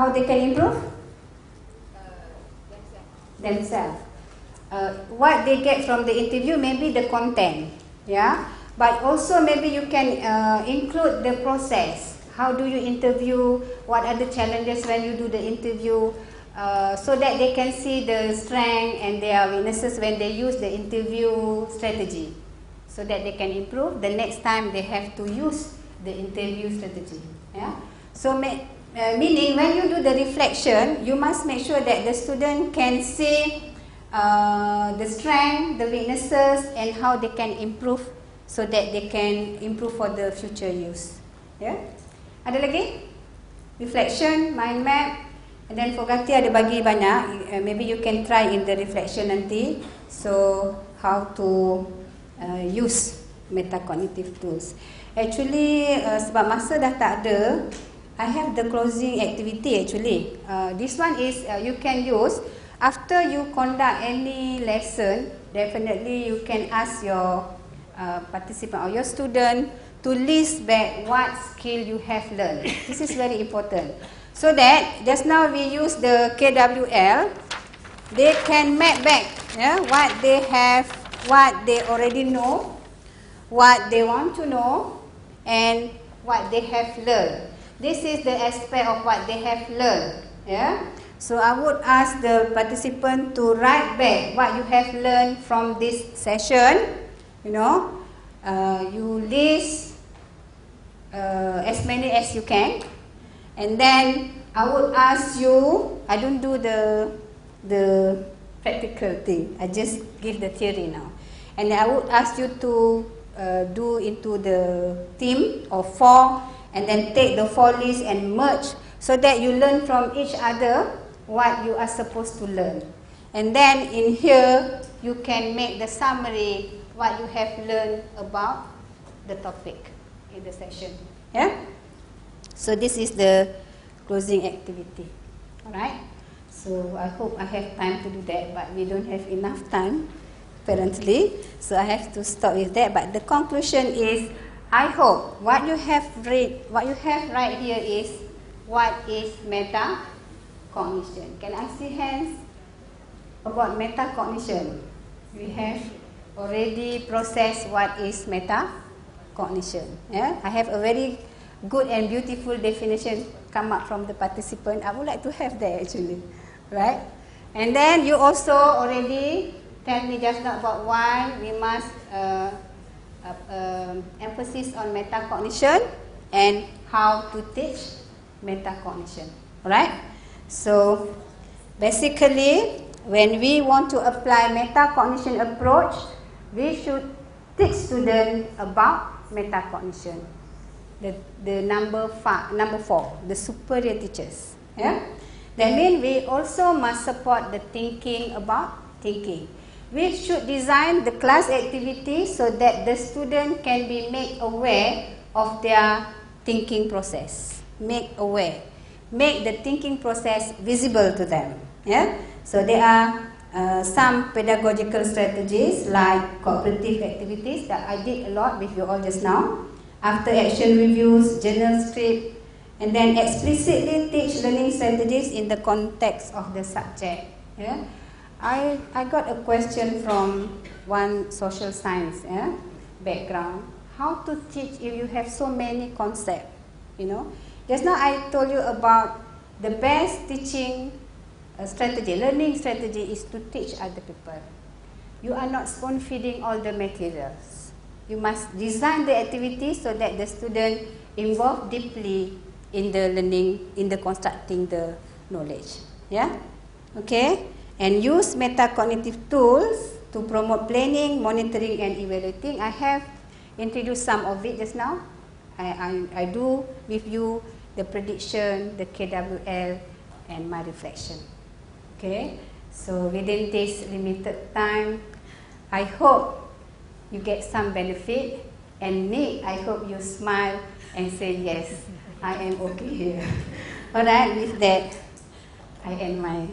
How they can improve Uh, themselves. Uh, what they get from the interview, maybe the content, yeah. But also maybe you can uh, include the process. How do you interview? What are the challenges when you do the interview? Uh, so that they can see the strength and their weaknesses when they use the interview strategy, so that they can improve. The next time they have to use the interview strategy. Yeah. So ma- uh, meaning when you do the reflection, you must make sure that the student can see uh, the strength, the weaknesses, and how they can improve, so that they can improve for the future use. Yeah. Ada lagi? Reflection, mind map, and then Fogati ada bagi banyak. Uh, maybe you can try in the reflection nanti. So how to uh, use metacognitive tools. Actually, uh, sebab masa dah tak ada, I have the closing activity actually. Uh, this one is uh, you can use after you conduct any lesson. Definitely you can ask your uh, participant or your student to list back what skill you have learned. This is very important. So that just now we use the KWL, they can map back yeah, what they have, what they already know, what they want to know, and what they have learned. This is the aspect of what they have learned. Yeah. So I would ask the participant to write back what you have learned from this session. You know, uh, you list uh, as many as you can, and then I would ask you. I don't do the the practical thing. I just give the theory now, and I would ask you to uh, do into the team of four, and then take the four lists and merge so that you learn from each other what you are supposed to learn. And then in here you can make the summary what you have learned about the topic in the session. Yeah? So this is the closing activity. Alright? So I hope I have time to do that, but we don't have enough time apparently. So I have to stop with that. But the conclusion is I hope what you have read what you have right here is what is meta cognition. Can I see hands? about metacognition. We have already processed what is metacognition. Yeah? I have a very good and beautiful definition come up from the participant. I would like to have that actually. Right? And then you also already tell me just now about why we must uh, uh, uh, emphasis on metacognition and how to teach metacognition. Right? So basically, when we want to apply metacognition approach, we should teach students about metacognition. The the number five, number four, the superior teachers. Yeah. That means we also must support the thinking about thinking. We should design the class activity so that the student can be made aware of their thinking process. Make aware. Make the thinking process visible to them. Yeah? So there are uh, some pedagogical strategies like cooperative activities that I did a lot with you all just now. After action reviews, journal script, and then explicitly teach learning strategies in the context of the subject. Yeah? I, I got a question from one social science yeah, background. How to teach if you have so many concepts? You know, just now I told you about the best teaching uh, strategy, learning strategy is to teach other people. You are not spoon feeding all the materials. You must design the activity so that the student involved deeply in the learning, in the constructing the knowledge. Yeah? Okay? And use metacognitive tools to promote planning, monitoring and evaluating. I have introduced some of it just now. I, I, I do with you the prediction, the KWL and my reflection. Okay? So within this limited time, I hope you get some benefit and Nick, I hope you smile and say yes. I am okay here. Alright, with that, I end my